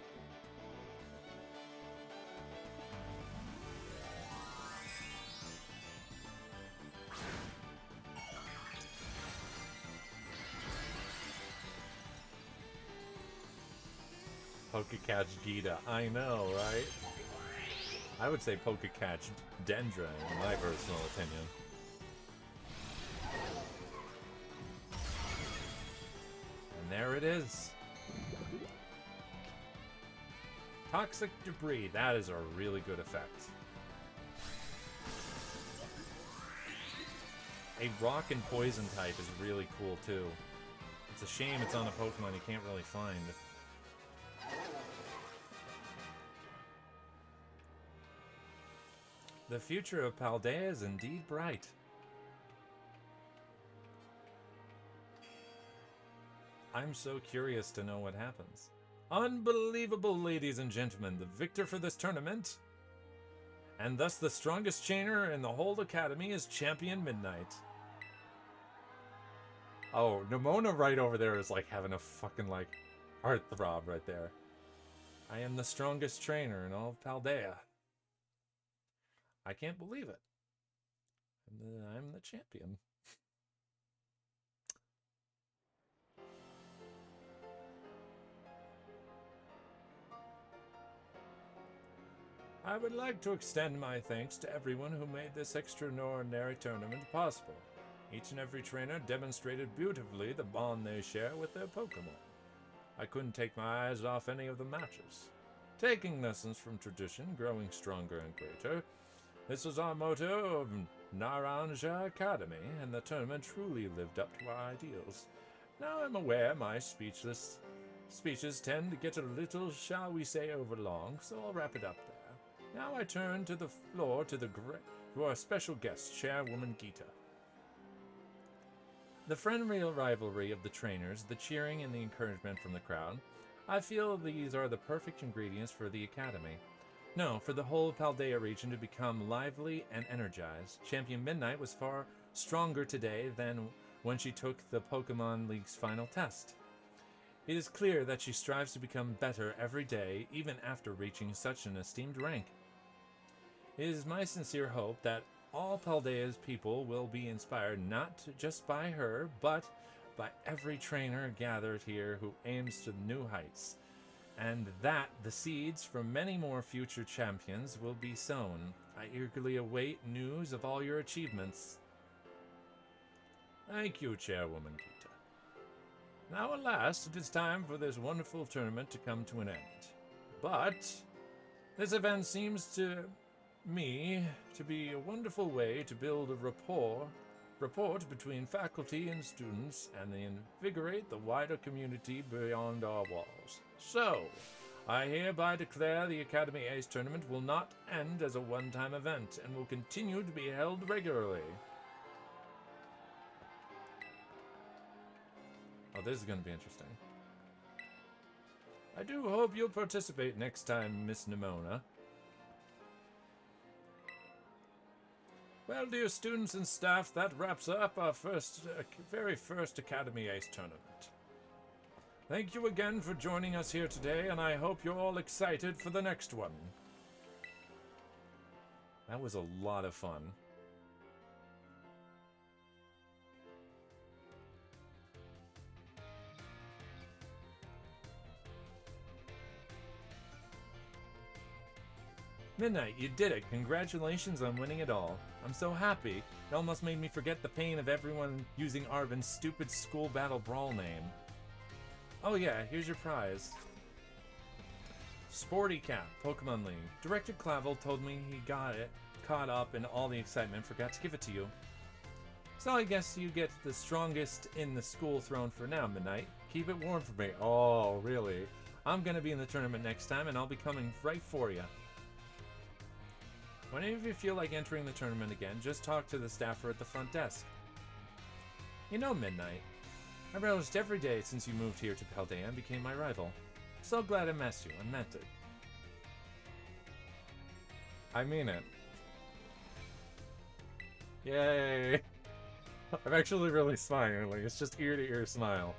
Pokecatch Geeta. I know, right? I would say Pokecatch Dendra, in my personal opinion. And there it is. Toxic Debris. That is a really good effect. A rock and poison type is really cool too. It's a shame it's on a Pokemon you can't really find. The future of Paldea is indeed bright. I'm so curious to know what happens. Unbelievable, ladies and gentlemen, the victor for this tournament, and thus the strongest trainer in the whole academy is Champion Midnight. Oh, Nemona right over there is like having a fucking like heart throb right there. I am the strongest trainer in all of Paldea. I can't believe it. I'm the, I'm the champion. I would like to extend my thanks to everyone who made this extraordinary tournament possible. Each and every trainer demonstrated beautifully the bond they share with their Pokemon. I couldn't take my eyes off any of the matches. Taking lessons from tradition, growing stronger and greater, this was our motto of Naranja Academy, and the tournament truly lived up to our ideals. Now I'm aware my speechless speeches tend to get a little, shall we say, overlong, so I'll wrap it up there. Now I turn to the floor to the to our special guest, Chairwoman Geeta. The friendly rivalry of the trainers, the cheering and the encouragement from the crowd, I feel these are the perfect ingredients for the Academy. No, for the whole Paldea region to become lively and energized, Champion Midnight was far stronger today than when she took the Pokemon League's final test. It is clear that she strives to become better every day, even after reaching such an esteemed rank. It is my sincere hope that all Paldea's people will be inspired not just by her, but by every trainer gathered here who aims to new heights and that the seeds for many more future champions will be sown. I eagerly await news of all your achievements. Thank you, Chairwoman Geeta. Now, at last, it is time for this wonderful tournament to come to an end. But this event seems to me to be a wonderful way to build a rapport rapport between faculty and students and they invigorate the wider community beyond our walls. So, I hereby declare the Academy Ace Tournament will not end as a one-time event and will continue to be held regularly. Oh, this is going to be interesting. I do hope you'll participate next time, Miss Nemona. Well, dear students and staff, that wraps up our first, uh, very first Academy Ace tournament. Thank you again for joining us here today, and I hope you're all excited for the next one. That was a lot of fun. Midnight, you did it. Congratulations on winning it all. I'm so happy. It almost made me forget the pain of everyone using Arven's stupid school battle brawl name. Oh yeah, here's your prize. Sporty Cat, Pokemon League. Director Clavell told me he got it, caught up in all the excitement, forgot to give it to you. So I guess you get the strongest in the school throne for now, Midnight. Keep it warm for me. Oh, really? I'm gonna be in the tournament next time, and I'll be coming right for you. Whenever you feel like entering the tournament again, just talk to the staffer at the front desk. You know, Midnight, I realized every day since you moved here to Paldea and became my rival. So glad I met you and meant it. I mean it. Yay! I'm actually really smiling. It's just ear to ear smile.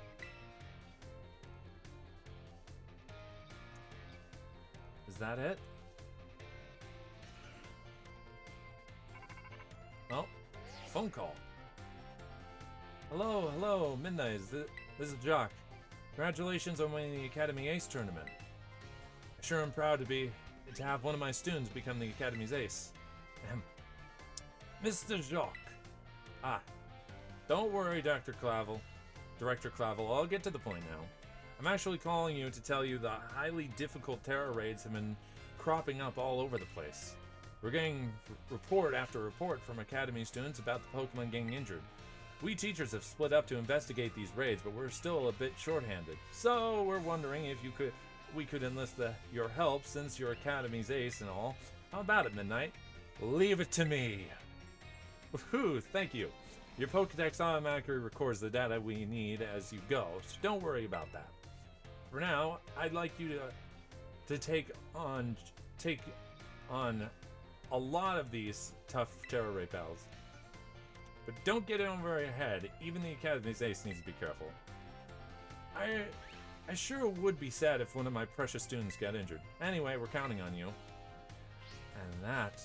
Is that it? Phone call. Hello, hello, Midnight. This, is Jacq. Congratulations on winning the Academy Ace tournament. I sure am proud to be to have one of my students become the Academy's ace. Mr. Jacq. Ah. Don't worry, Dr. Clavell. Director Clavell, I'll get to the point now. I'm actually calling you to tell you the highly difficult Tera raids have been cropping up all over the place. We're getting report after report from Academy students about the Pokemon getting injured. We teachers have split up to investigate these raids, but we're still a bit shorthanded. So we're wondering if you could we could enlist the, your help since your academy's ace and all. How about it, Midnight? Leave it to me. Woohoo, thank you. Your Pokedex automatically records the data we need as you go, so don't worry about that. For now, I'd like you to to take on take on a lot of these tough Tera raid battles. But don't get it over your head. Even the Academy's ace needs to be careful. I I sure would be sad if one of my precious students got injured. Anyway, we're counting on you. And that...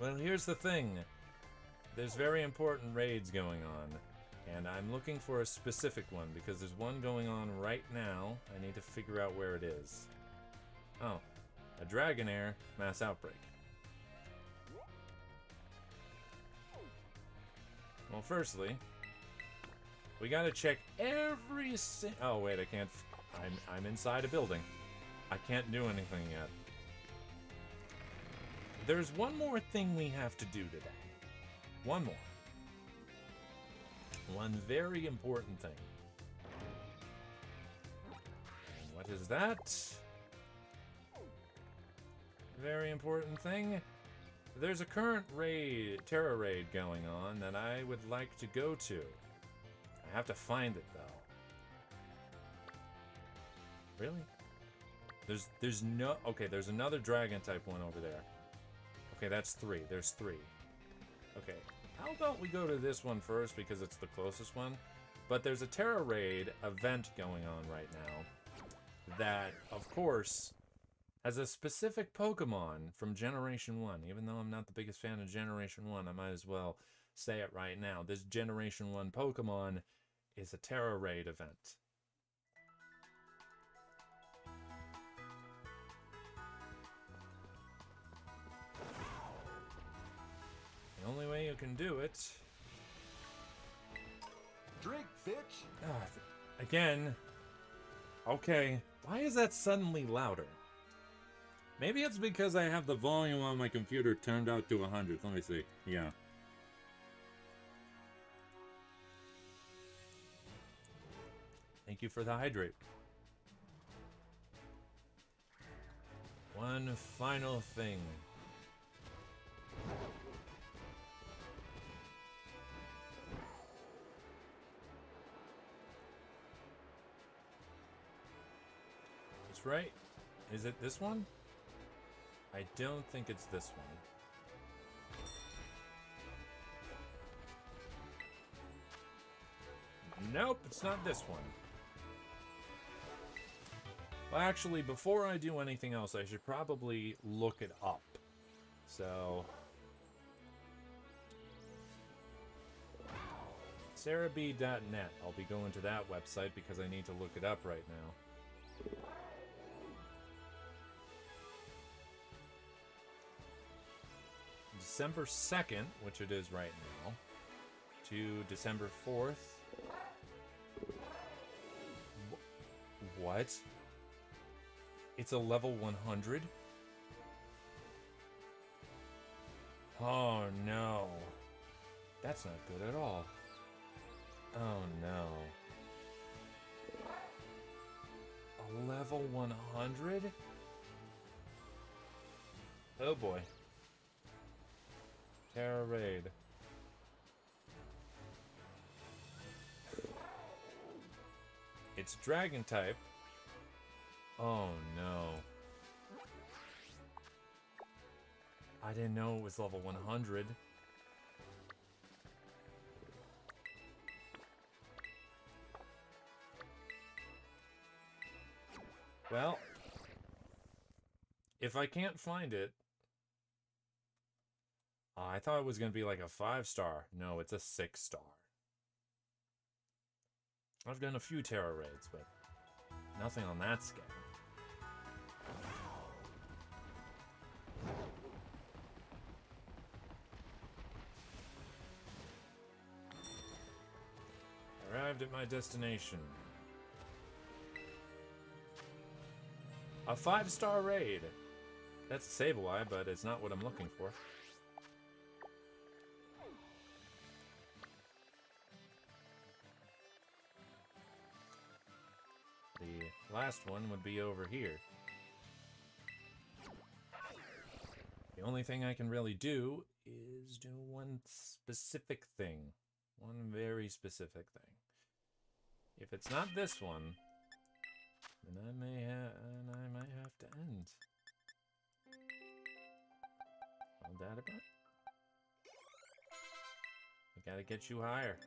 Well, here's the thing. There's very important raids going on. And I'm looking for a specific one, because there's one going on right now. I need to figure out where it is. Oh. A Dragonair mass outbreak. Well, firstly, we gotta check every si- Oh, wait, I can't. I'm, I'm inside a building. I can't do anything yet. There's one more thing we have to do today. One more. One very important thing. What is that? Very important thing. There's a current raid, Tera raid going on that I would like to go to. I have to find it though. Really? There's there's no okay, there's another dragon type one over there. Okay, that's three. There's three. Okay. How about we go to this one first because it's the closest one? But there's a Tera Raid event going on right now that, of course, has a specific Pokemon from Generation 1. Even though I'm not the biggest fan of Generation 1, I might as well say it right now. This Generation 1 Pokemon is a Tera Raid event. The only way you can do it...
Drink, Fitch.
Ah, again. Okay, why is that suddenly louder? Maybe it's because I have the volume on my computer turned out to 100. Let me see. Yeah. Thank you for the hydrate. One final thing. That's right. Is it this one? I don't think it's this one. Nope, it's not this one. Well, actually, before I do anything else, I should probably look it up. So... Serebii.net. I'll be going to that website because I need to look it up right now. December 2nd, which it is right now, to December 4th. Wh- What? It's a level 100? Oh no. That's not good at all. Oh no. A level 100? Oh boy. Tera Raid. It's dragon type. Oh no. I didn't know it was level 100. Well, if I can't find it, I thought it was going to be like a five star. No, it's a six star. I've done a few Tera raids, but nothing on that scale. Arrived at my destination. A five-star raid. That's a Sableye, but it's not what I'm looking for. Last one would be over here. The only thing I can really do is do one specific thing. One very specific thing. If it's not this one, then I may have, and I might have to end. All that about. I gotta get you higher.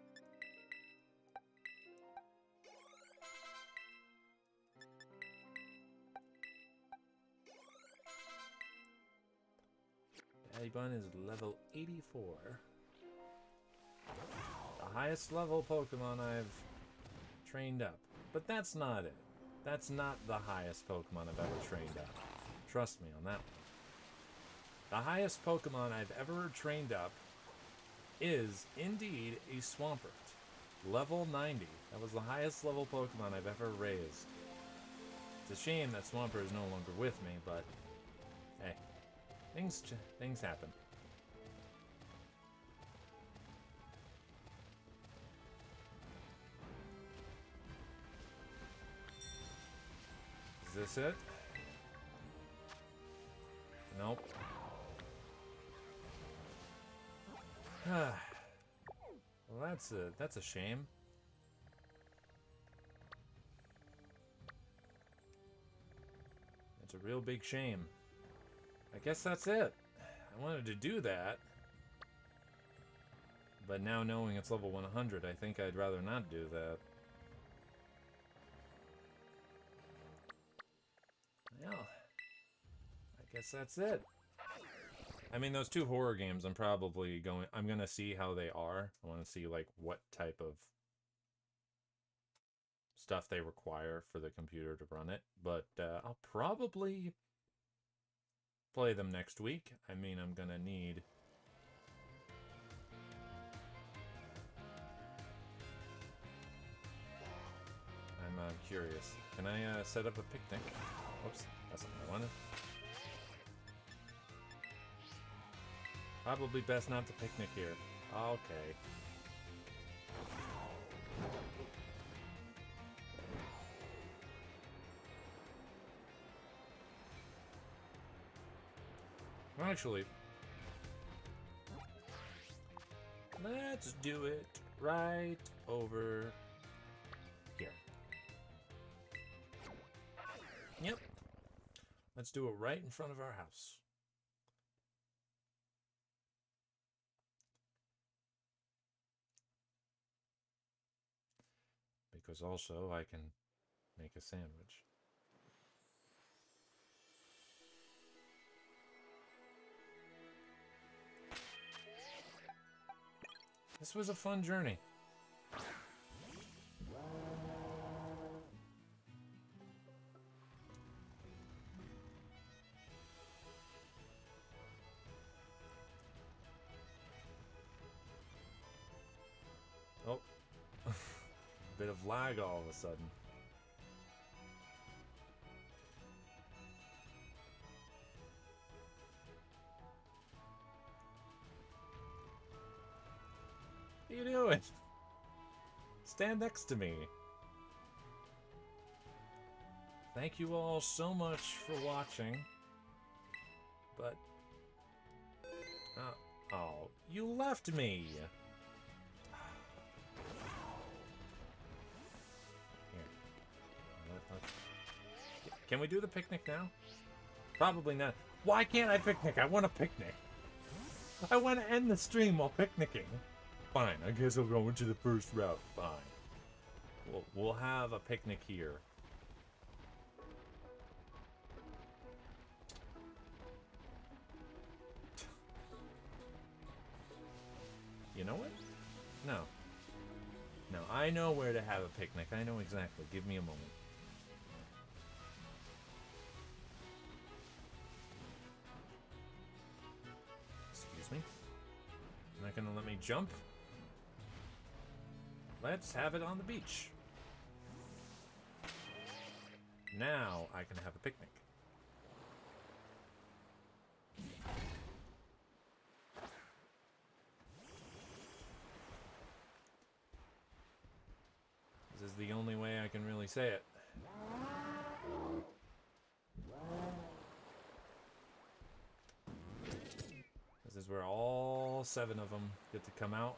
Bun is level 84. The highest level Pokemon I've trained up. But that's not it. That's not the highest Pokemon I've ever trained up. Trust me on that one. The highest Pokemon I've ever trained up is indeed a Swampert. Level 90. That was the highest level Pokemon I've ever raised. It's a shame that Swampert is no longer with me, but things things happen. Is this it? Nope. well, that's a that's a shame. It's a real big shame. I guess that's it. I wanted to do that. But now knowing it's level 100, I think I'd rather not do that. Well, I guess that's it. I mean, those two horror games, I'm probably going... I'm going to see how they are. I want to see, like, what type of stuff they require for the computer to run it. But uh, I'll probably play them next week. I mean, I'm going to need... I'm uh, curious. Can I uh, set up a picnic? Oops, that's not what I wanted. Probably best not to picnic here. Okay. Actually, let's do it right over here. Yep. Let's do it right in front of our house. Because also I can make a sandwich. This was a fun journey. Oh. Bit of lag all of a sudden. You doing? Stand next to me. Thank you all so much for watching. But... Uh, oh, you left me! Can we do the picnic now? Probably not. Why can't I picnic? I want a picnic. I want to end the stream while picnicking. Fine, I guess I'll go into the first route. Fine. We'll, we'll have a picnic here. You know what? No. No, I know where to have a picnic. I know exactly. Give me a moment. Excuse me. You're Not gonna let me jump? Let's have it on the beach. Now I can have a picnic. This is the only way I can really say it. This is where all seven of them get to come out.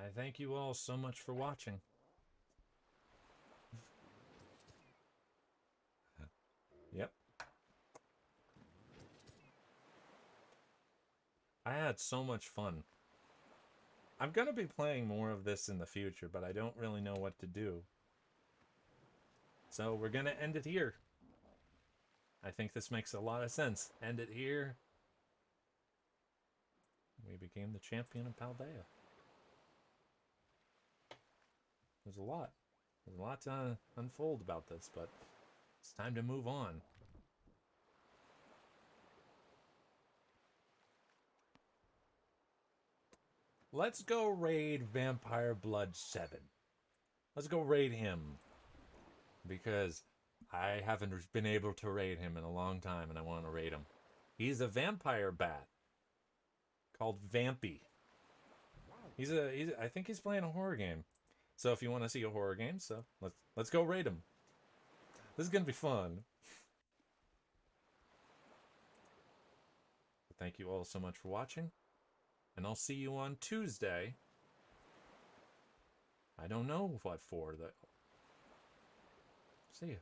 I thank you all so much for watching. yep. I had so much fun. I'm going to be playing more of this in the future, but I don't really know what to do. So we're going to end it here. I think this makes a lot of sense. End it here. We became the champion of Paldea. There's a lot. There's a lot to unfold about this, but it's time to move on. Let's go raid Vampire Blood 7. Let's go raid him. Because I haven't been able to raid him in a long time and I want to raid him. He's a vampire bat called Vampy. He's a he's I think he's playing a horror game. So if you want to see a horror game, so let's let's go raid them. This is gonna be fun. Thank you all so much for watching, and I'll see you on Tuesday. I don't know what for. though. See you.